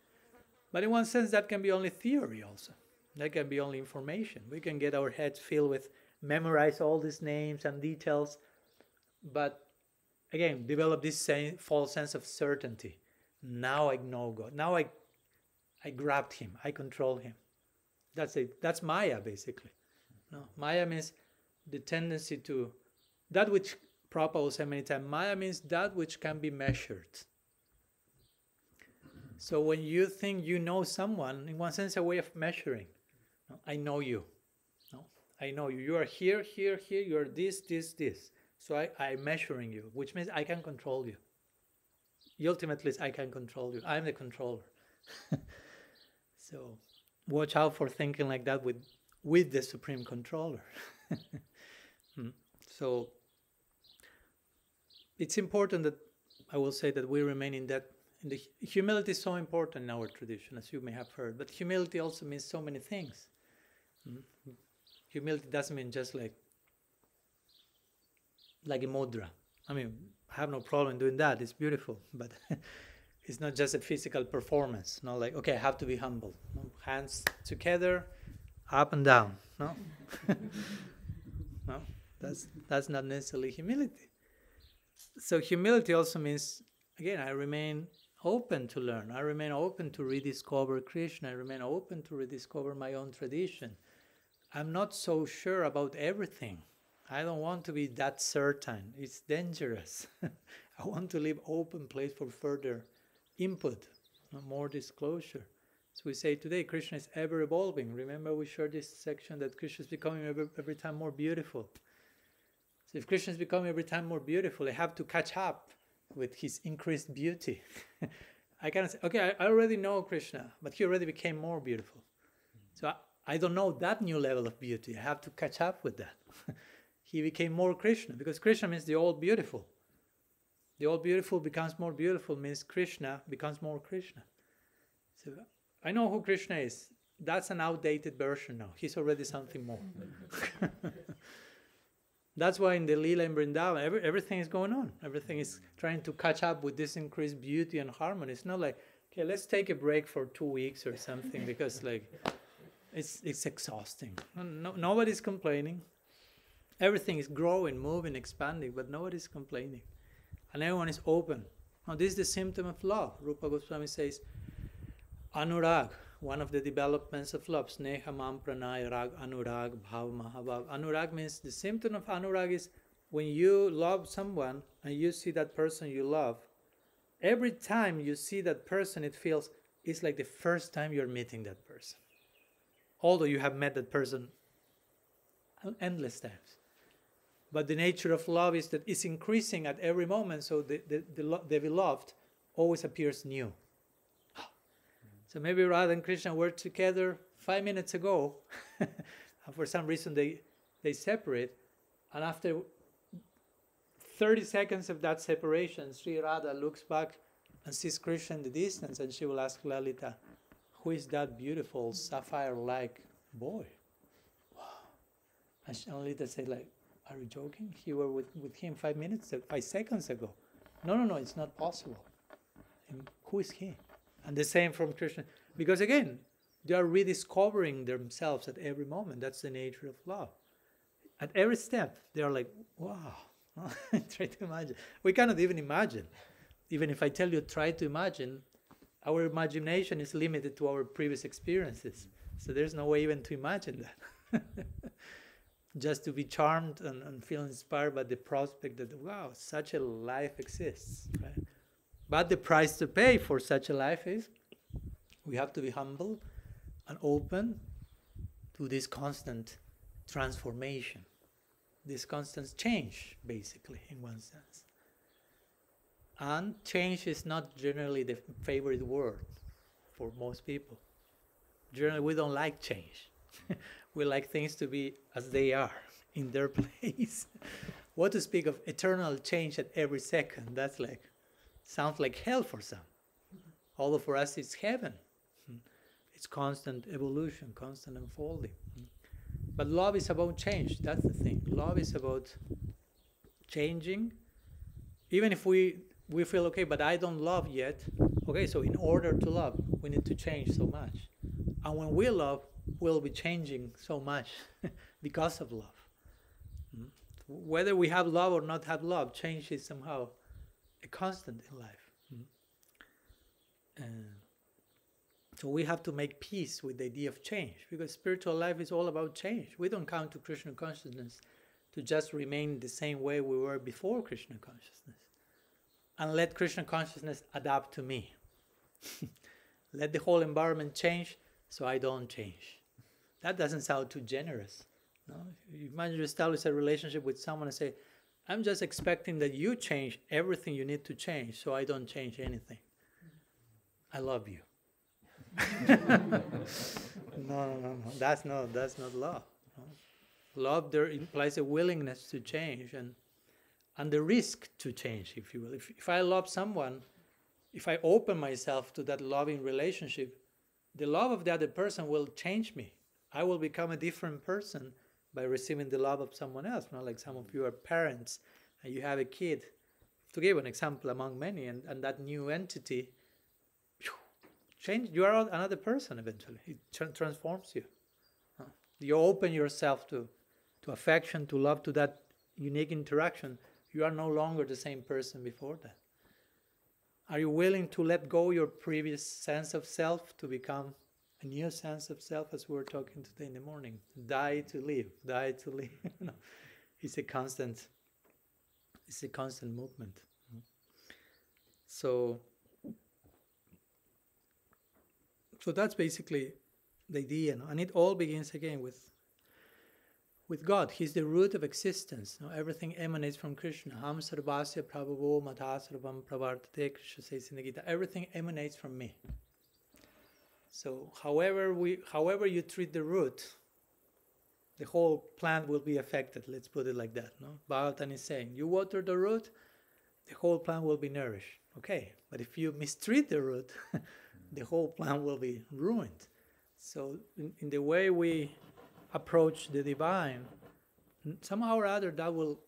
But in one sense, that can be only theory also. That can be only information. We can get our heads filled with memorize all these names and details, but again, develop this same false sense of certainty. Now I know God. Now I, I grabbed Him. I control Him. That's it. That's Maya basically. No, Maya means the tendency to that which Prabhupada will say many times. Maya means that which can be measured. So when you think you know someone, in one sense, a way of measuring. No, I know you. No, I know you. You are here, here, here. You are this, this, this. So I, I'm measuring you, which means I can control you. Ultimately, I can control you. I'm the controller. *laughs* so watch out for thinking like that with with the supreme controller. *laughs* Hmm. so it's important that I will say that we remain in that. The humility is so important in our tradition, as you may have heard. But humility also means so many things. Hmm. Humility doesn't mean just like like a mudra. I mean, I have no problem doing that. It's beautiful, but *laughs* it's not just a physical performance. Not like okay, I have to be humble. No? Hands together, up and down. No, *laughs* no, that's that's not necessarily humility. So humility also means again, I remain open to learn. I remain open to rediscover Krishna. I remain open to rediscover my own tradition. I'm not so sure about everything. I don't want to be that certain. It's dangerous. *laughs* I want to leave open place for further input, uh, more disclosure. So we say today Krishna is ever evolving. Remember we shared this section that Krishna is becoming every, every time more beautiful. So if Krishna is becoming every time more beautiful, I have to catch up with his increased beauty. *laughs* I cannot say, okay, I, already know Krishna, but he already became more beautiful. So I, I don't know that new level of beauty. I have to catch up with that. *laughs* he became more Krishna because Krishna means the all beautiful. The all beautiful becomes more beautiful means Krishna becomes more Krishna. So I know who Krishna is. That's an outdated version now. He's already something more. *laughs* That's why in the Lila in Vrindavan, every, everything is going on. Everything is trying to catch up with this increased beauty and harmony. It's not like, okay, let's take a break for two weeks or something because like it's it's exhausting. No, nobody's complaining. Everything is growing, moving, expanding, but nobody's complaining. And everyone is open. Now this is the symptom of love. Rupa Goswami says, Anurag, one of the developments of love, Sneha Man Pranay Rag Anurag Bhav Mahabhav. Anurag means the symptom of Anurag is when you love someone and you see that person you love, every time you see that person, it feels it's like the first time you're meeting that person. Although you have met that person uh, endless times. But the nature of love is that it's increasing at every moment, so the, the, the, the beloved always appears new. So maybe Radha and Krishna were together five minutes ago, *laughs* and for some reason they, they separate, and after 30 seconds of that separation, Sri Radha looks back and sees Krishna in the distance, and she will ask Lalita, Who is that beautiful sapphire like boy? And Lalita said, like, Are you joking? You were with, with him five minutes, uh, five seconds ago. No, no, no, it's not possible. And who is he? And the same from Krishna. Because again, they are rediscovering themselves at every moment. That's the nature of love. At every step, they are like, wow. *laughs* try to imagine. We cannot even imagine. Even if I tell you, try to imagine, our imagination is limited to our previous experiences. So there's no way even to imagine that. *laughs* Just to be charmed and, and, feel inspired by the prospect that, wow, such a life exists. Right? But the price to pay for such a life is we have to be humble and open to this constant transformation, this constant change, basically, in one sense. And change is not generally the favorite word for most people. Generally, we don't like change. *laughs* we like things to be as they are, in their *laughs* place. what to speak of eternal change at every second? That's like, sounds like hell for some. Although for us, it's heaven. It's constant evolution, constant unfolding. But love is about change. That's the thing. Love is about changing. Even if we we feel okay, but I don't love yet. Okay, so in order to love, we need to change so much. And when we love, we'll be changing so much *laughs* because of love. Hmm? Whether we have love or not have love, change is somehow a constant in life. Hmm? And so we have to make peace with the idea of change because spiritual life is all about change. We don't come to Krishna consciousness to just remain the same way we were before Krishna consciousness and let Krishna consciousness adapt to me. *laughs* let the whole environment change so I don't change. That doesn't sound too generous. No? You imagine you establish a relationship with someone and say, I'm just expecting that you change everything you need to change so I don't change anything. I love you. *laughs* no, no, no, no. That's not that's not love. No? Love there implies a willingness to change and and the risk to change, if you will. If, if I love someone, if I open myself to that loving relationship, the love of the other person will change me. I will become a different person by receiving the love of someone else. Not like some of mm. you are parents and you have a kid. To give an example among many, and, and that new entity change. You are another person eventually. It tra- transforms you. You open yourself to, to affection, to love, to that unique interaction you are no longer the same person before that. Are you willing to let go your previous sense of self to become a new sense of self as we were talking today in the morning? Die to live, die to live. *laughs* it's a constant it's a constant movement. So so that's basically the idea, and it all begins again with with God. He's the root of existence. Everything emanates from Krishna. Ham sarvasya prabhavo matasarvam pravartate, Krishna says in the Gita. Everything emanates from me. So however we however you treat the root, the whole plant will be affected. Let's put it like that. No? Bhagavatam is saying, you water the root, the whole plant will be nourished. Okay, but if you mistreat the root, *laughs* the whole plant will be ruined. So in, in the way we approach the divine, somehow or other that will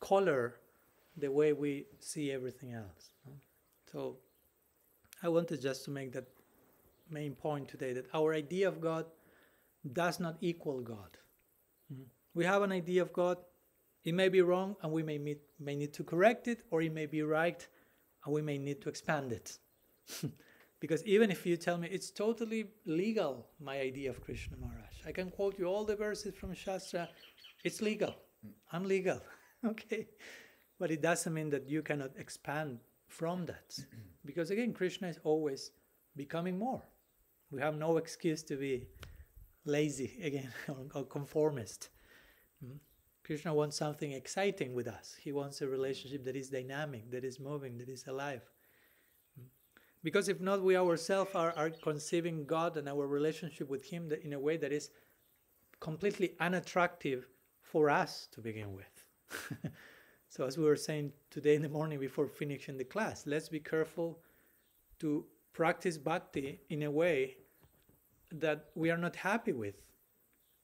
color the way we see everything else. So I wanted just to make that main point today that our idea of God does not equal God. Mm-hmm. We have an idea of God, it may be wrong and we may, meet, may need to correct it, or it may be right and we may need to expand it. *laughs* Because even if you tell me it's totally legal, my idea of Krishna Maharaj, I can quote you all the verses from Shastra, it's legal. I'm legal. *laughs* okay. But it doesn't mean that you cannot expand from that. *clears throat* because again, Krishna is always becoming more. We have no excuse to be lazy again *laughs* or, conformist. Mm? Krishna wants something exciting with us. He wants a relationship that is dynamic, that is moving, that is alive. Because if not, we ourselves are, are conceiving God and our relationship with Him in a way that is completely unattractive for us to begin with. *laughs* so, as we were saying today in the morning before finishing the class, let's be careful to practice bhakti in a way that we are not happy with.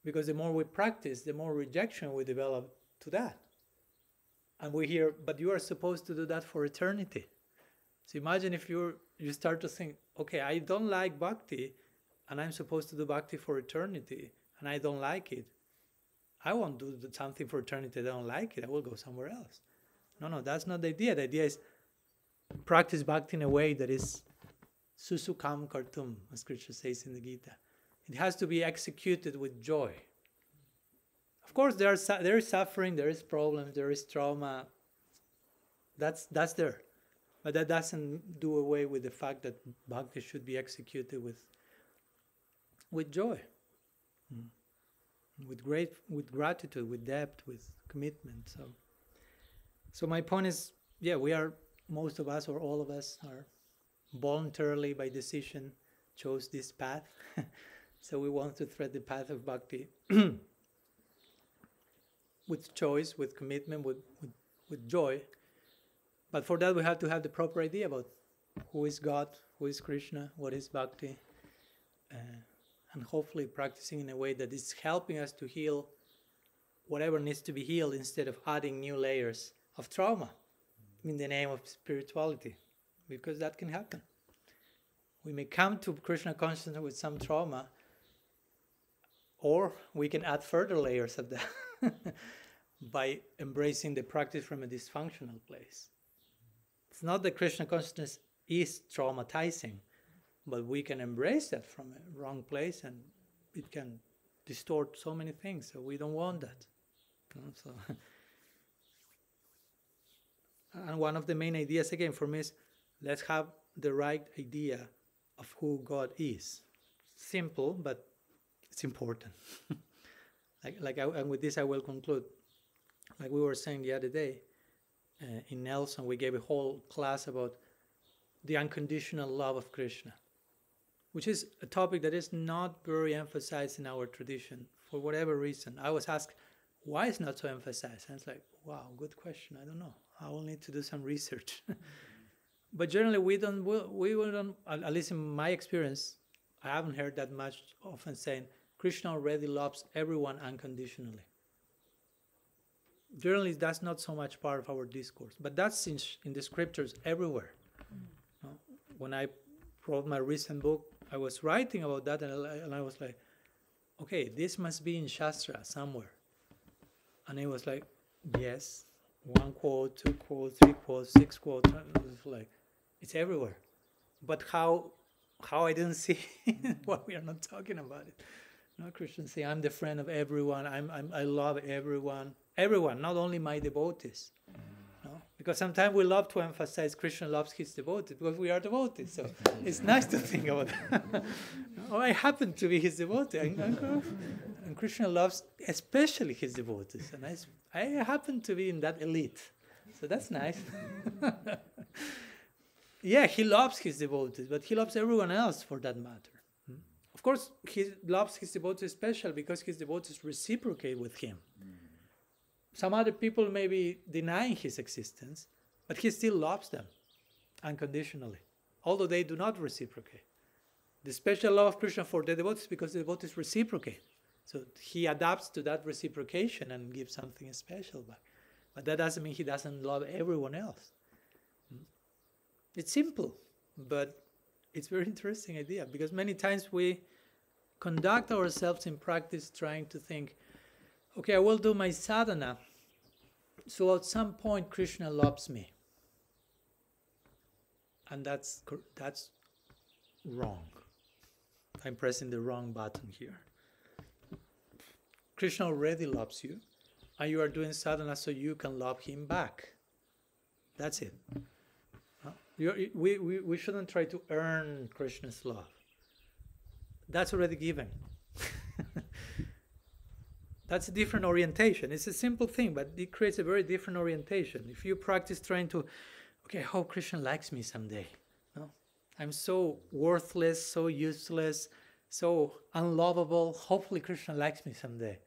Because the more we practice, the more rejection we develop to that. And we hear, but you are supposed to do that for eternity. So imagine if you're you start to think, okay, I don't like bhakti, and I'm supposed to do bhakti for eternity, and I don't like it. I won't do something for eternity. I don't like it. I will go somewhere else. No, no, that's not the idea. The idea is practice bhakti in a way that is susukham kartum, as Krishna says in the Gita. It has to be executed with joy. Of course, there, are, there is suffering, there is problems, there is trauma. That's, that's there. But that doesn't do away with the fact that bhakti should be executed with, with joy, mm. with great, with gratitude, with depth, with commitment. So, so my point is, yeah, we are most of us or all of us are voluntarily by decision chose this path. *laughs* so we want to tread the path of bhakti *clears throat* with choice, with commitment, with, with, with joy. But for that, we have to have the proper idea about who is God, who is Krishna, what is bhakti, uh, and hopefully practicing in a way that is helping us to heal whatever needs to be healed instead of adding new layers of trauma in the name of spirituality, because that can happen. We may come to Krishna consciousness with some trauma, or we can add further layers of that *laughs* by embracing the practice from a dysfunctional place. It's not that Krishna consciousness is traumatizing, but we can embrace that from a wrong place and it can distort so many things. So we don't want that. So, *laughs* and one of the main ideas again for me is let's have the right idea of who God is. Simple, but it's important. *laughs* like, like I, and with this, I will conclude. Like we were saying the other day, uh, in Nelson, we gave a whole class about the unconditional love of Krishna, which is a topic that is not very emphasized in our tradition for whatever reason. I was asked, why is not so emphasized? And it's like, wow, good question. I don't know. I will need to do some research. *laughs* but generally, we don't. We, we don't. At least in my experience, I haven't heard that much often saying Krishna already loves everyone unconditionally generally that's not so much part of our discourse, but that's in, in the scriptures everywhere. Mm. when I wrote my recent book, I was writing about that, and I, and I was like, okay, this must be in Shastra somewhere. And it was like, yes, one quote, two quotes, three quotes, six quotes. It was like, it's everywhere. But how how I didn't see *laughs* what we are not talking about it. No Krishna says, I'm the friend of everyone. I'm, I'm I love everyone everyone, not only my devotees. No? Because sometimes we love to emphasize Krishna loves his devotees because we are devotees. So *laughs* it's nice to think about that. *laughs* oh, I happen to be his devotee. And, Krishna loves especially his devotees. And I, I happen to be in that elite. So that's nice. Yeah, he loves his devotees, but he loves everyone else for that matter. Hmm? Of course, he loves his devotees special because his devotees reciprocate with him. Some other people may be denying his existence, but he still loves them unconditionally, although they do not reciprocate. The special love of Krishna for the devotees because the devotees reciprocate. So he adapts to that reciprocation and gives something special back. But that doesn't mean he doesn't love everyone else. It's simple, but it's very interesting idea because many times we conduct ourselves in practice trying to think, okay, I will do my sadhana. So at some point, Krishna loves me. And that's, that's wrong. I'm pressing the wrong button here. Krishna already loves you, and you are doing sadhana so you can love him back. That's it. We, we, we shouldn't try to earn Krishna's love. That's already given. *laughs* That's a different orientation. It's a simple thing, but it creates a very different orientation. If you practice trying to, okay, I hope Krishna likes me someday. No? I'm so worthless, so useless, so unlovable. Hopefully, Krishna likes me someday.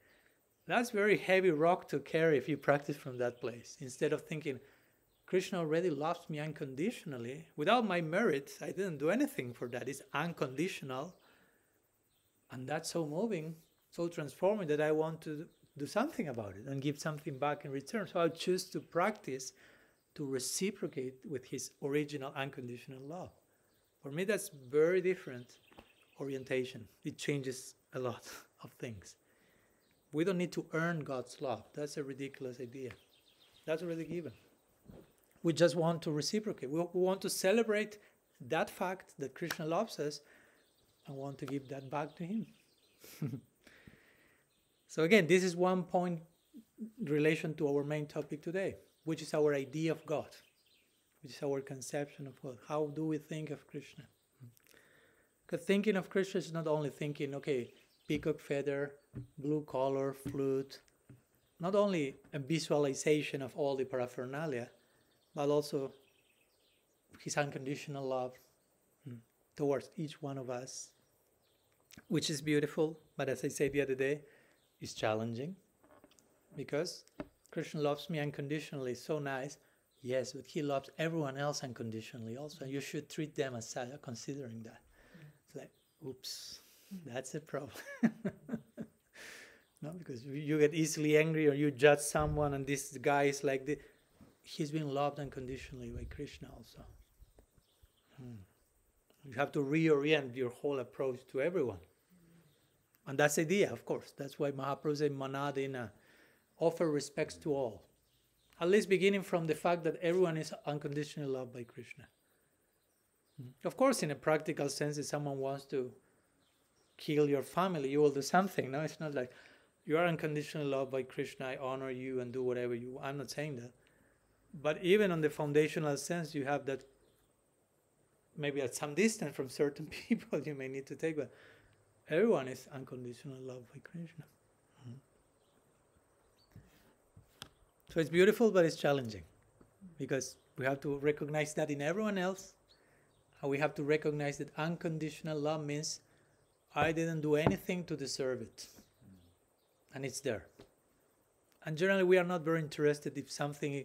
That's very heavy rock to carry if you practice from that place. Instead of thinking, Krishna already loves me unconditionally. Without my merits, I didn't do anything for that. It's unconditional. And that's so moving so transforming that I want to do something about it and give something back in return. So I choose to practice to reciprocate with his original unconditional love. For me, that's very different orientation. It changes a lot *laughs* of things. We don't need to earn God's love. That's a ridiculous idea. That's already given. We just want to reciprocate. We want to celebrate that fact that Krishna loves us and want to give that back to Him. *laughs* so, again, this is one point in relation to our main topic today, which is our idea of God, which is our conception of God. How do we think of Krishna? Because thinking of Krishna is not only thinking, okay, peacock feather, blue color, flute, not only a visualization of all the paraphernalia, but also his unconditional love mm, towards each one of us, which is beautiful, but as I said the other day, is challenging because Krishna loves me unconditionally, so nice. Yes, but he loves everyone else unconditionally also. And You should treat them as such, considering that. It's like, oops, that's a problem. *laughs* no, because you get easily angry or you judge someone, and this guy is like this. He's been loved unconditionally by Krishna also. Hmm. You have to reorient your whole approach to everyone. And that's the idea, of course. That's why Mahaprabhu said, Manadena, offer respects to all. At least beginning from the fact that everyone is unconditionally loved by Krishna. Of course, in a practical sense, if someone wants to kill your family, you will do something. No, it's not like you are unconditionally loved by Krishna, I honor you and do whatever you I'm not saying that. But even on the foundational sense, you have that maybe at some distance from certain *laughs* people you may need to take, but everyone is unconditional love by Krishna. Mm-hmm. So it's beautiful, but it's challenging because we have to recognize that in everyone else, and we have to recognize that unconditional love means I didn't do anything to deserve it, and it's there. And generally, we are not very interested if something,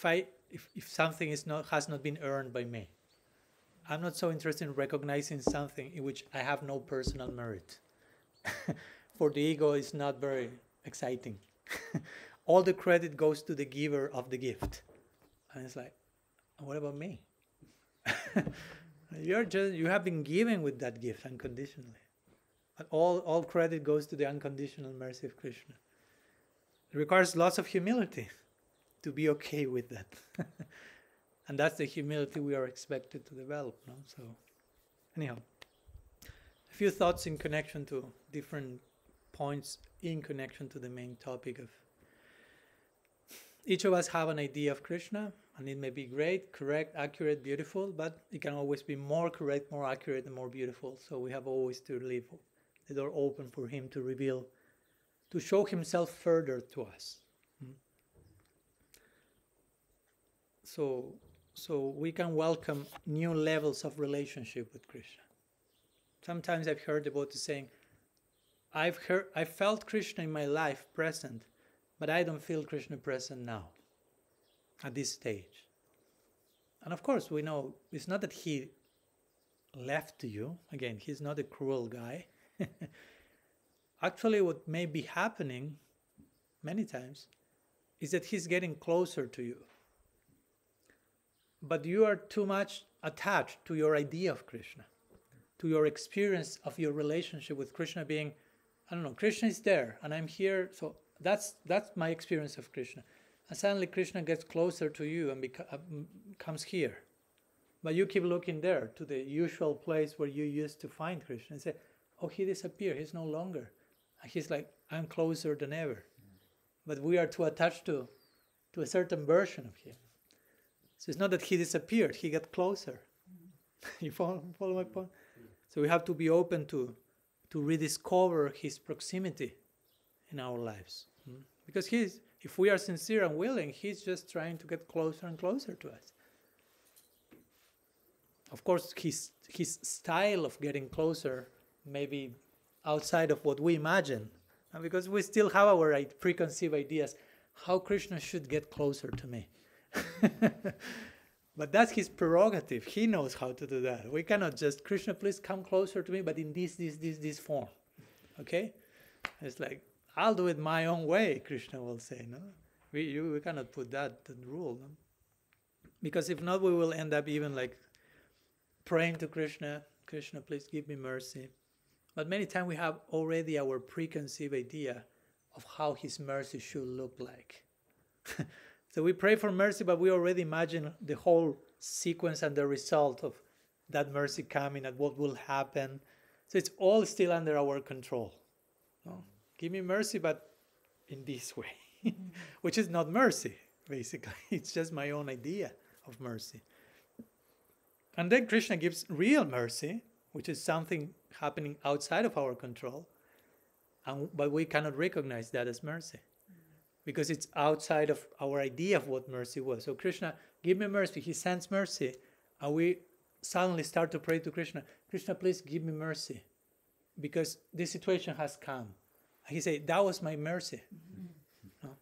if I, if, if something is not has not been earned by me. I'm not so interested in recognizing something in which I have no personal merit. *laughs* For the ego, it's not very exciting. *laughs* All the credit goes to the giver of the gift. And it's like, what about me? *laughs* You're just you have been given with that gift unconditionally. But all, all credit goes to the unconditional mercy of Krishna. It requires lots of humility to be okay with that. *laughs* and that's the humility we are expected to develop. No? So, anyhow, a few thoughts in connection to different points in connection to the main topic of. Each of us have an idea of Krishna, and it may be great, correct, accurate, beautiful, but it can always be more correct, more accurate, and more beautiful. So we have always to leave the door open for Him to reveal, to show Himself further to us. Hmm? So so we can welcome new levels of relationship with Krishna. Sometimes I've heard the saying, I've heard I felt Krishna in my life present, but I don't feel Krishna present now, at this stage. And of course, we know it's not that he left you. Again, he's not a cruel guy. *laughs* Actually, what may be happening many times is that he's getting closer to you but you are too much attached to your idea of Krishna, to your experience of your relationship with Krishna being, I don't know, Krishna is there and I'm here, so that's that's my experience of Krishna. And suddenly Krishna gets closer to you and beca- uh, comes here. But you keep looking there to the usual place where you used to find Krishna and say, Oh, he disappeared, he's no longer. And he's like, I'm closer than ever. But we are too attached to, to a certain version of him. So it's not that he disappeared, he got closer. *laughs* you follow, follow my point? So we have to be open to, to rediscover his proximity in our lives. Hmm? Because he's, if we are sincere and willing, he's just trying to get closer and closer to us. Of course, his, his style of getting closer may be outside of what we imagine, because we still have our preconceived ideas how Krishna should get closer to me. *laughs* but that's his prerogative. He knows how to do that. We cannot just, Krishna, please come closer to me, but in this, this, this, this form. Okay? It's like, I'll do it my own way, Krishna will say. No? We, you, we cannot put that, rule. No? Because if not, we will end up even like praying to Krishna, Krishna, please give me mercy. But many times we have already our preconceived idea of how His mercy should look like. *laughs* so we pray for mercy, but we already imagine the whole sequence and the result of that mercy coming and what will happen. So it's all still under our control. No? Give me mercy, but in this way, *laughs* which is not mercy, basically. *laughs* It's just my own idea of mercy. And then Krishna gives real mercy, which is something happening outside of our control, and, but we cannot recognize that as mercy because it's outside of our idea of what mercy was. So, Krishna, give me mercy. He sends mercy, and we suddenly start to pray to Krishna Krishna, please give me mercy because this situation has come. He said, That was my mercy. Mm-hmm. No?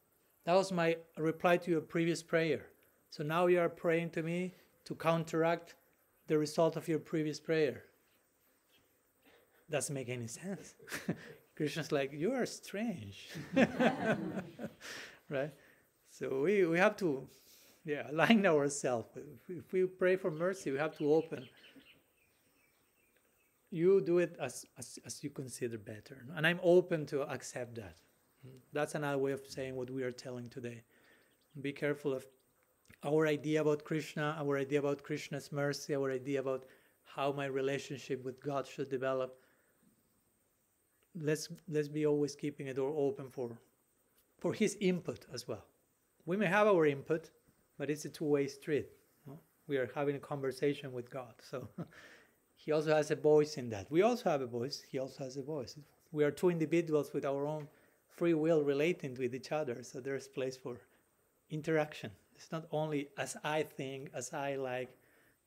That was my reply to your previous prayer. So now you are praying to me to counteract the result of your previous prayer. Doesn't make any sense. *laughs* Krishna's like, You are strange. *laughs* right? So we, we have to yeah, align ourselves. If we pray for mercy, we have to open. You do it as, as, as you consider better. And I'm open to accept that. That's another way of saying what we are telling today. Be careful of our idea about Krishna, our idea about Krishna's mercy, our idea about how my relationship with God should develop. Let's let's be always keeping a door open for for his input as well. We may have our input, but it's a two-way street. We are having a conversation with God. So *laughs* he also has a voice in that. We also have a voice. He also has a voice. We are two individuals with our own free will relating with each other. So there's place for interaction. It's not only as I think, as I like.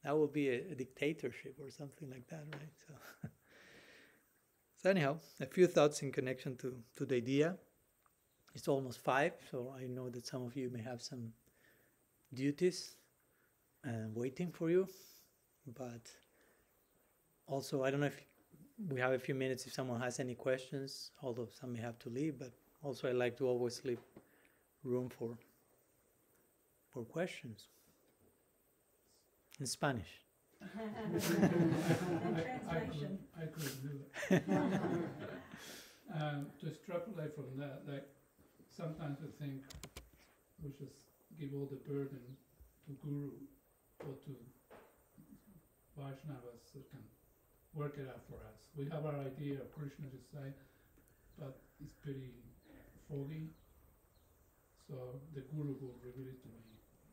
That would be a, a dictatorship or something like that, right? So, *laughs* so anyhow, a few thoughts in connection to, to the idea. It's almost five, so I know that some of you may have some duties uh, waiting for you, but also I don't know if we have a few minutes if someone has any questions, although some may have to leave, but also I like to always leave room for for questions in Spanish. I, I, could, do it. um, to extrapolate from that, like sometimes we think we should give all the burden to Guru or to Vaishnavas who can work it out for us. We have our idea of Krishna say, but it's pretty foggy. So the Guru will reveal it to me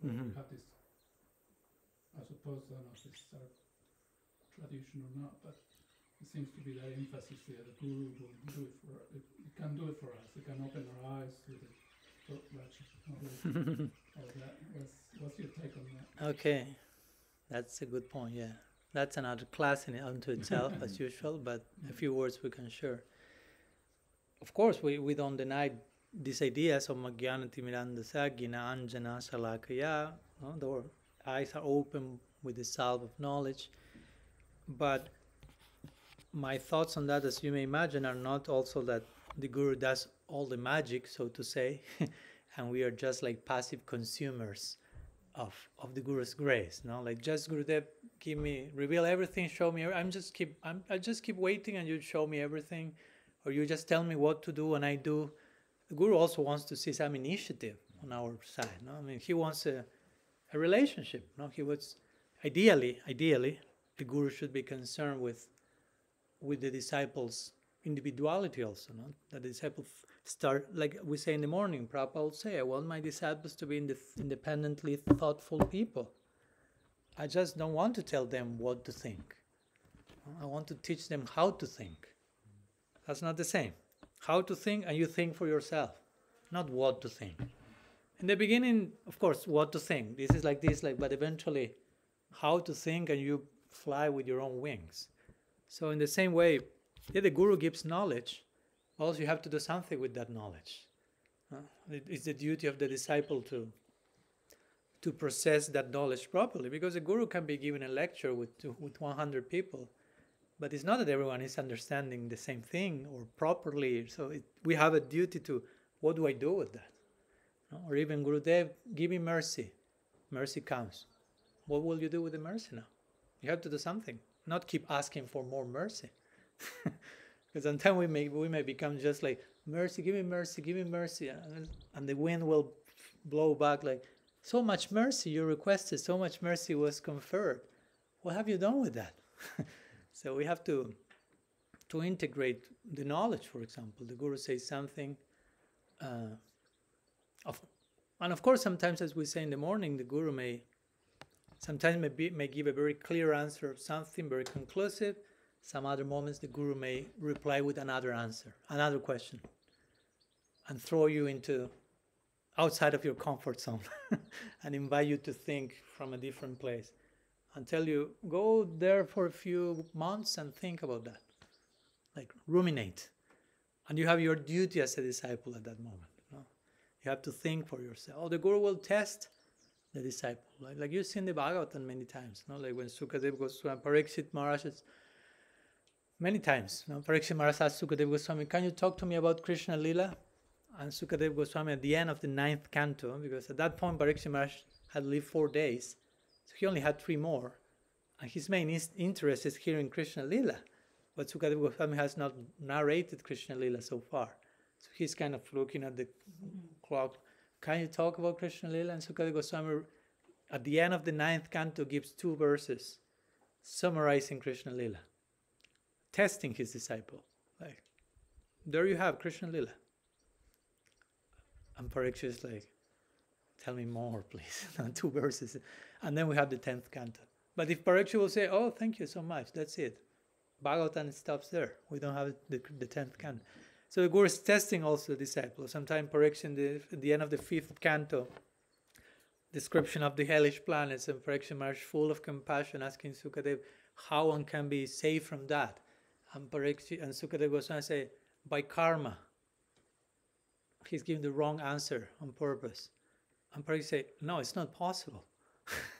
Mhm. we have this, I suppose, I don't know if it's our tradition or not, but it seems to be that emphasis there. The guru will do it for it, it can do it for us. It can open our eyes to the thought all, *laughs* all that. What's, what's your take on that? Okay, that's a good point. Yeah, that's another class in unto itself, as *laughs* usual. But a few words we can share. Of course, we, we don't deny these ideas of Magyanati Mirandasa, Gina Anjana Shalakaya. No? The eyes are open with the salve of knowledge. But my thoughts on that, as you may imagine, are not also that the Guru does all the magic, so to say, *laughs* and we are just like passive consumers of of the Guru's grace. No, like just Gurudev, give me, reveal everything, show me. I'm just keep, I'm, I just keep waiting, and you show me everything, or you just tell me what to do, and I do. The Guru also wants to see some initiative on our side. No, I mean he wants a a relationship. No, he was ideally, ideally, the Guru should be concerned with with the disciples' individuality also. No, that the disciples start like we say in the morning. Prabhupada would say, "I want my disciples to be independently thoughtful people. I just don't want to tell them what to think. I want to teach them how to think. That's not the same." how to think and you think for yourself not what to think in the beginning of course what to think this is like this like but eventually how to think and you fly with your own wings so in the same way yeah, the guru gives knowledge also you have to do something with that knowledge uh, it's the duty of the disciple to to process that knowledge properly because a guru can be given a lecture with with 100 people but it's not that everyone is understanding the same thing or properly. So it, we have a duty to what do I do with that? No? Or even Gurudev, give me mercy. Mercy comes. What will you do with the mercy now? You have to do something, not keep asking for more mercy. *laughs* Because sometimes we may we may become just like mercy, give me mercy, give me mercy, and, the wind will blow back like so much mercy you requested, so much mercy was conferred. What have you done with that? *laughs* so we have to to integrate the knowledge. For example, the guru says something. Uh, of, and of course, sometimes, as we say in the morning, the guru may sometimes may, be, may give a very clear answer of something very conclusive. Some other moments, the guru may reply with another answer, another question, and throw you into outside of your comfort zone *laughs* and invite you to think from a different place and tell you go there for a few months and think about that like ruminate and you have your duty as a disciple at that moment? You have to think for yourself. Oh, the guru will test the disciple like, like you've seen the bhagavatam many times no? like when sukadev goswami parikshit maharaj many times no? parikshit maharaj asked sukadev goswami can you talk to me about krishna lila and Sukadev Goswami at the end of the ninth canto, because at that point Parikshit Maharaj had lived four days, so he only had three more, and his main is- interest is hearing Krishna Lila, but Sukadev Goswami has not narrated Krishna Lila so far, so he's kind of looking at the mm-hmm. Clock. Can you talk about Krishna Lila? And Sukadev Goswami, at the end of the ninth canto, gives two verses summarizing Krishna Lila, testing his disciple. Like, there you have Krishna Lila. And Parikshit is like, tell me more, please. *laughs* Two verses. And then we have the 10th canto. But if Parikshit will say, oh, thank you so much, that's it. Bhagavatam stops there. We don't have the, the 10th canto. So the Guru is testing also the disciple. Sometimes Parikshit, in the, at the end of the fifth canto, description of the hellish planets, and Parikshit Maharaj full of compassion, asking Sukadev how one can be saved from that. And Parikshit and Sukadev Goswami say, by karma he's giving the wrong answer on purpose. And Parikshit say, no, it's not possible.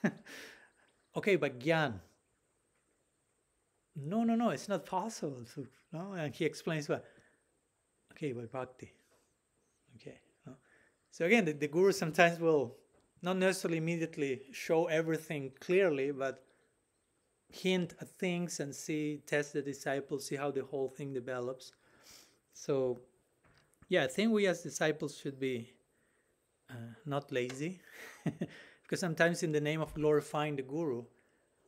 *laughs* okay, but Gyan. No, no, no, it's not possible. So, no, and he explains what. Okay, by bhakti. Okay. So again, the, the guru sometimes will not necessarily immediately show everything clearly, but hint at things and see, test the disciples, see how the whole thing develops. So yeah, I think we as disciples should be uh, not lazy, *laughs* because sometimes in the name of glorifying the guru,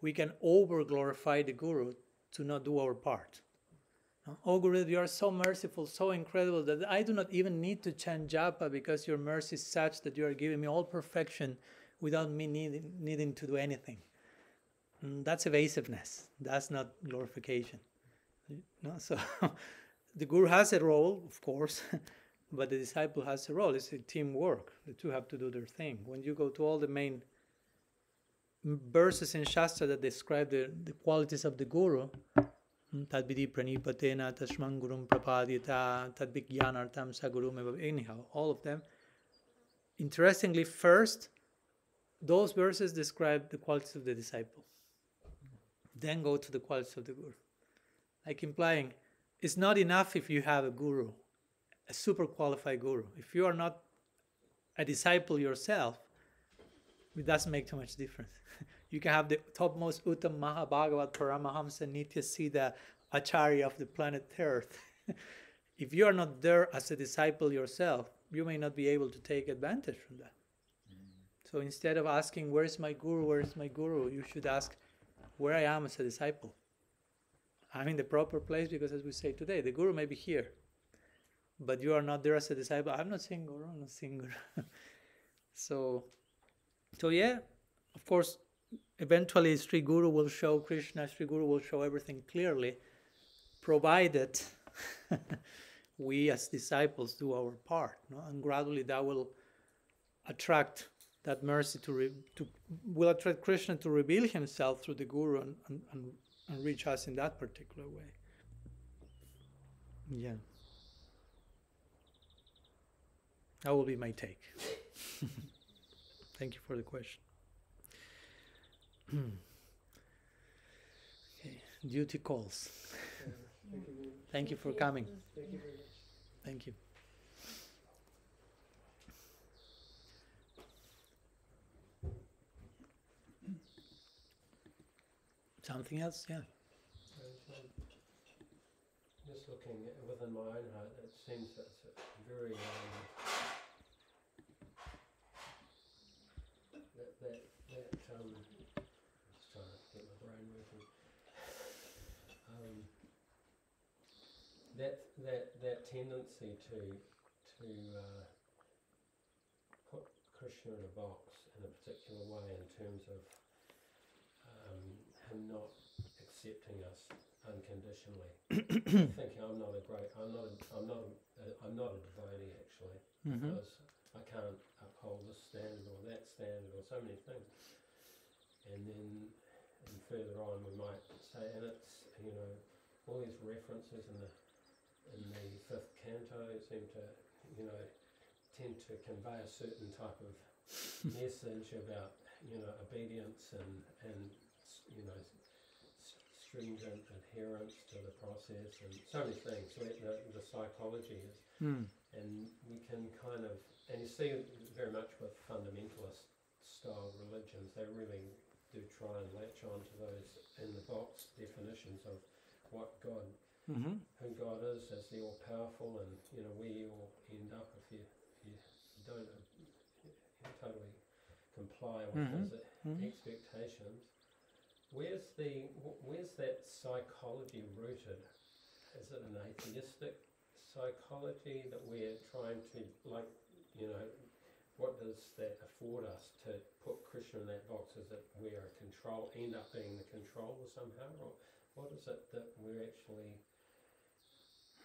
we can over glorify the guru to not do our part. Oh, Guru, you are so merciful, so incredible that I do not even need to chant japa because your mercy is such that you are giving me all perfection without me needing, needing to do anything. And that's evasiveness. That's not glorification. No? So *laughs* the guru has a role, of course, *laughs* but the disciple has a role. It's a teamwork. The two have to do their thing. When you go to all the main verses in Shastra that describe the, the qualities of the guru, tadvidi pranipatena tashman gurum prapadyata tadvigyanartam sagurum anyhow, all of them. Interestingly, first, those verses describe the qualities of the disciple. Then go to the qualities of the guru. Like implying, it's not enough if you have a guru, a super qualified guru. If you are not a disciple yourself, it doesn't make too much difference. *laughs* you can have the topmost Uttam Mahabhagavat Paramahamsa Nitya Siddha Acharya of the planet Earth. *laughs* if you are not there as a disciple yourself, you may not be able to take advantage from that. Mm. So instead of asking, Where's my guru? Where's my guru? you should ask, Where I am as a disciple. I'm in the proper place because, as we say today, the guru may be here, but you are not there as a disciple. I'm not seeing guru, I'm not seeing guru. *laughs* so, so yeah, of course, eventually Sri Guru will show Krishna, Sri Guru will show everything clearly, provided *laughs* we as disciples do our part. No? And gradually that will attract that mercy to, re- to will attract Krishna to reveal himself through the Guru and, and, and, and reach us in that particular way. Yeah. That will be my take. *laughs* Thank you for the question. Okay. Duty calls. Thank you for coming. Thank you. Something else? Yeah. Just looking within my own heart, it seems that it's a very um, that that that um, I'm just trying to get my brain working. Um, that that that tendency to to uh, put Krishna in a box in a particular way in terms of um, him not accepting us unconditionally. *coughs* thinking I'm not a great, I'm not, a, I'm not, a, I'm not a devotee actually Mm-hmm. because I can't uphold this standard or that standard or so many things. And then, and further on, we might say, and it's you know, all these references in the in the fifth canto seem to you know tend to convey a certain type of *laughs* message about you know obedience and and you know stringent adherence to the process and so many things. So the, the psychology is Mm. and we can kind of and you see it very much with fundamentalist style religions they really do try and latch on to those in the box definitions of what god Mm-hmm. who god is as the all powerful and you know where you all end up if you if you don't totally comply with Mhm. his Mhm. expectations where's the where's that psychology rooted is it an atheistic psychology that we're trying to like you know what does that afford us to put Krishna in that box is it we're a control end up being the controller somehow or what is it that we're actually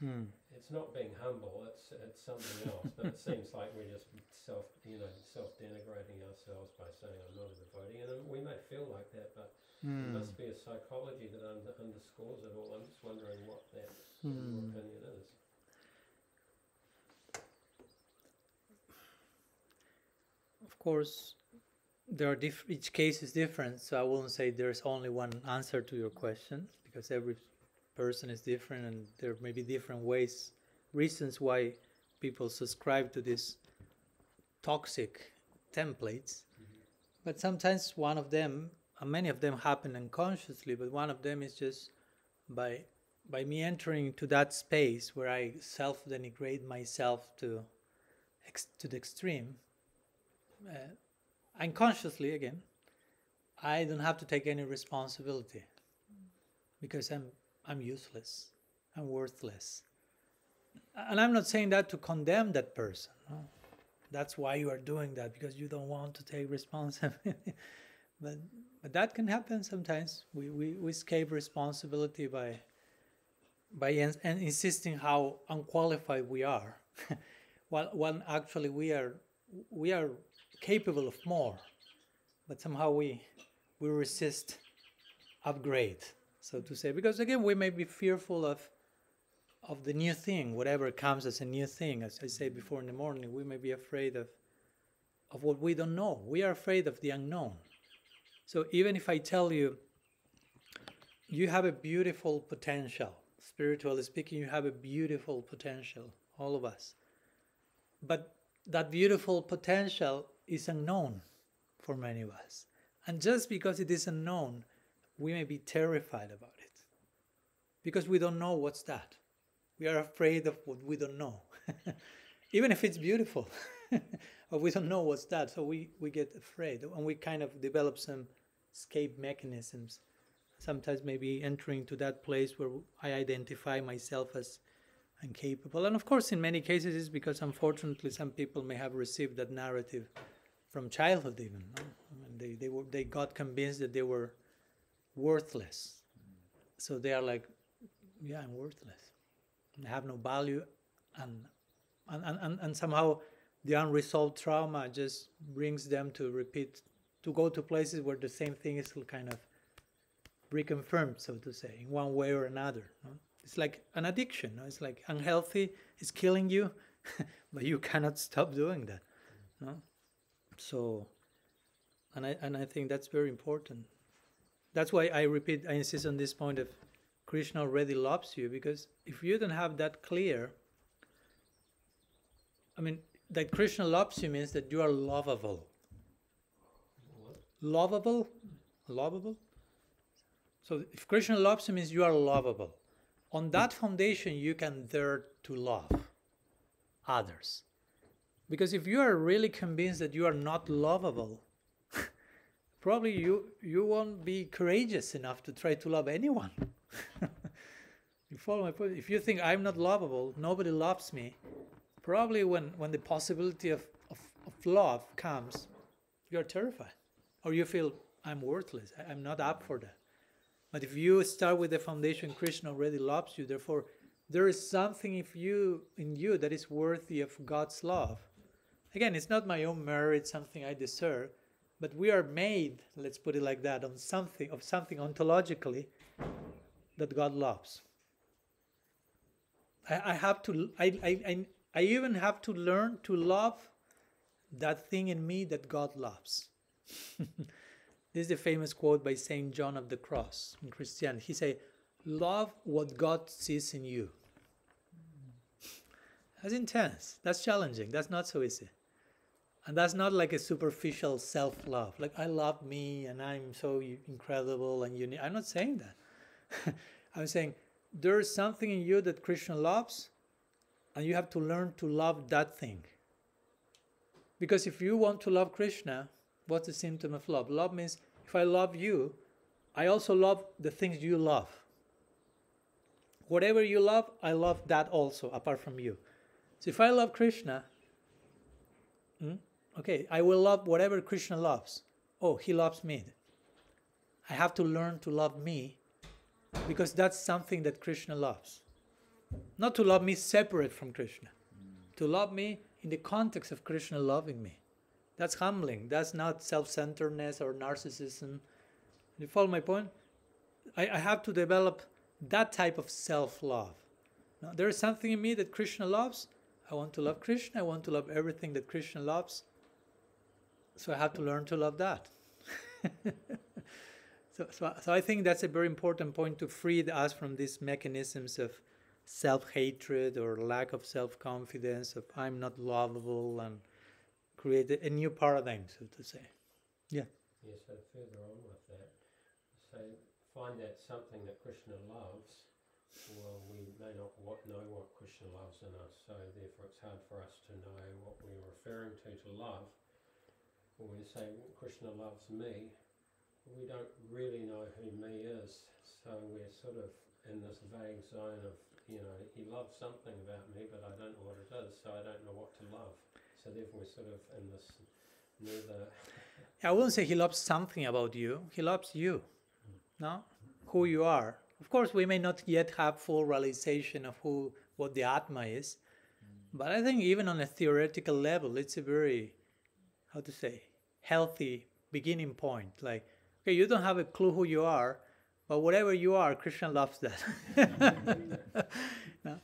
Hmm. it's not being humble it's it's something else but it seems like we're just self you know self denigrating ourselves by saying I'm not a devotee and we may feel like that but there Hmm. must be a psychology that under, underscores it all I'm just wondering what that Hmm. opinion is Of course, there are diff- each case is different, so I wouldn't say there's only one answer to your question because every person is different and there may be different ways, reasons why people subscribe to these toxic templates. But sometimes one of them, and many of them happen unconsciously, but one of them is just by by me entering into that space where I self denigrate myself to ex- to the extreme uh, unconsciously again, I don't have to take any responsibility because I'm I'm useless, I'm worthless, and I'm not saying that to condemn that person. no. That's why you are doing that because you don't want to take responsibility. *laughs* but but that can happen sometimes. We we, we escape responsibility by by and insisting how unqualified we are, *laughs* while when actually we are we are capable of more, but somehow we we resist upgrade, so to say, because again we may be fearful of of the new thing, whatever comes as a new thing. As I said before in the morning, we may be afraid of of what we don't know. We are afraid of the unknown. So even if I tell you you have a beautiful potential, spiritually speaking, you have a beautiful potential, all of us. But that beautiful potential is unknown for many of us. And just because it is unknown, we may be terrified about it. Because we don't know what's that. We are afraid of what we don't know. *laughs* Even if it's beautiful, *laughs* but we don't know what's that. So we, we get afraid and we kind of develop some escape mechanisms. Sometimes maybe entering to that place where I identify myself as incapable. And of course, in many cases, it's because unfortunately some people may have received that narrative from childhood, even. No? I mean, they, they, were, they got convinced that they were worthless. So they are like, yeah, I'm worthless. I have no value. And, and, and, and, somehow the unresolved trauma just brings them to repeat, to go to places where the same thing is kind of reconfirmed, so to say, in one way or another. no? It's like an addiction. no? It's like unhealthy, it's killing you, *laughs* but you cannot stop doing that. No? So, and I, and I think that's very important. That's why I repeat, I insist on this point of Krishna already loves you, because if you don't have that clear, I mean, that Krishna loves you means that you are lovable. Lovable? Lovable? So if Krishna loves you means you are lovable. on that foundation you can dare to love others. Because if you are really convinced that you are not lovable, probably you, you won't be courageous enough to try to love anyone. *laughs* you follow my point? If you think I'm not lovable, nobody loves me, probably when, when the possibility of, of, of love comes, you're terrified. Or you feel I'm worthless, I, I'm not up for that. But if you start with the foundation Krishna already loves you, therefore there is something if you in you that is worthy of God's love. Again, it's not my own merit, something I deserve, but we are made, let's put it like that, on something of something ontologically that God loves. I, I have to I, I, I, even have to learn to love that thing in me that God loves. *laughs* this is the famous quote by Saint John of the Cross in Christianity. He say, "Love what God sees in you." That's intense. That's challenging. That's not so easy. And that's not like a superficial self-love. Like I love me and I'm so incredible and unique. I'm not saying that. *laughs* I'm saying there's something in you that Krishna loves, and you have to learn to love that thing. Because if you want to love Krishna, what's the symptom of love? Love means if I love you, I also love the things you love. Whatever you love, I love that also, apart from you. So if I love Krishna, hmm, okay, I will love whatever Krishna loves. Oh, he loves me. I have to learn to love me because that's something that Krishna loves. Not to love me separate from Krishna, to love me in the context of Krishna loving me. That's humbling. That's not self centeredness or narcissism. You follow my point? I, I have to develop that type of self love. There is something in me that Krishna loves. I want to love Krishna. I want to love everything that Krishna loves. So I have to learn to love that. *laughs* so, so, so I think that's a very important point to free us from these mechanisms of self hatred or lack of self confidence, of I'm not lovable, and create a new paradigm, so to say. Yeah. Yeah, so further on with that, so find out something that Krishna loves. Well, we may not what, know what Krishna loves in us, so therefore it's hard for us to know what we're referring to to love. When we say Krishna loves me, we don't really know who me is, so we're sort of in this vague zone of, you know, he loves something about me, but I don't know what it is, so I don't know what to love. So therefore we're sort of in this neither. *laughs* I wouldn't say he loves something about you. He loves you, hmm. no? Who you are. Of course, we may not yet have full realization of who, what the Atma is, hmm. but I think even on a theoretical level, it's a very, how to say, healthy beginning point. Like, okay, you don't have a clue who you are, but whatever you are, Krishna loves that. *laughs* now,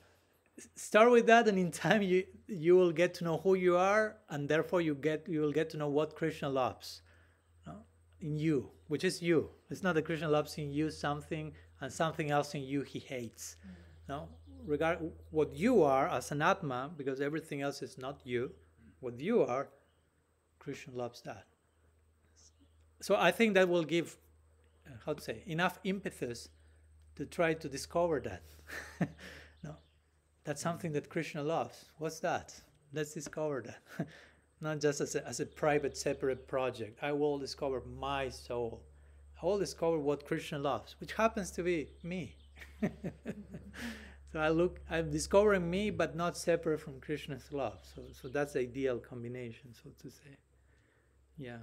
start with that, and in time you you will get to know who you are, and therefore you get you will get to know what Krishna loves no? in you, which is you. It's not that Krishna loves in you something, and something else in you he hates. No, regard what you are as an atma, because everything else is not you. What you are, Krishna loves that. So I think that will give, uh, how to say, enough impetus to try to discover that. *laughs* no, that's mm-hmm. something that Krishna loves. What's that? Let's discover that. *laughs* Not just as a, as a private, separate project. I will discover my soul. I will discover what Krishna loves, which happens to be me. *laughs* so I look, I'm discovering me, but not separate from Krishna's love. So, so that's the ideal combination, so to say. Yeah.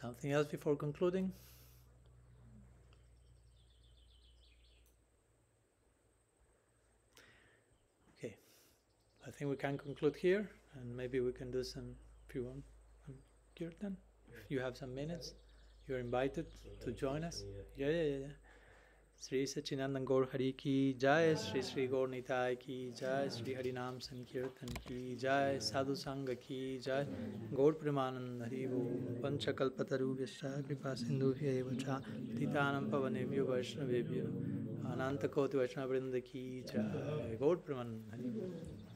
Something else before concluding? Okay, I think we can conclude here, and maybe we can do some, if you want, kirtan. If you have some minutes, you're invited to join us. Yeah, yeah, yeah. yeah. Shri Sachinanand गौर हरि की जय, श्री श्री गौर निताय की जय, श्री हरि नाम संकीर्तन की जय, साधु संग की जय। गौर प्रेमानंद हरि वो, पंचकल्पतरुभ्यश्च, कृपा सिन्धुभ्यैव च पतितानं पवनेभ्यो, वैष्णवेभ्यो। वैष्णव वृंद की जय। गौर प्रेमानंद हरि।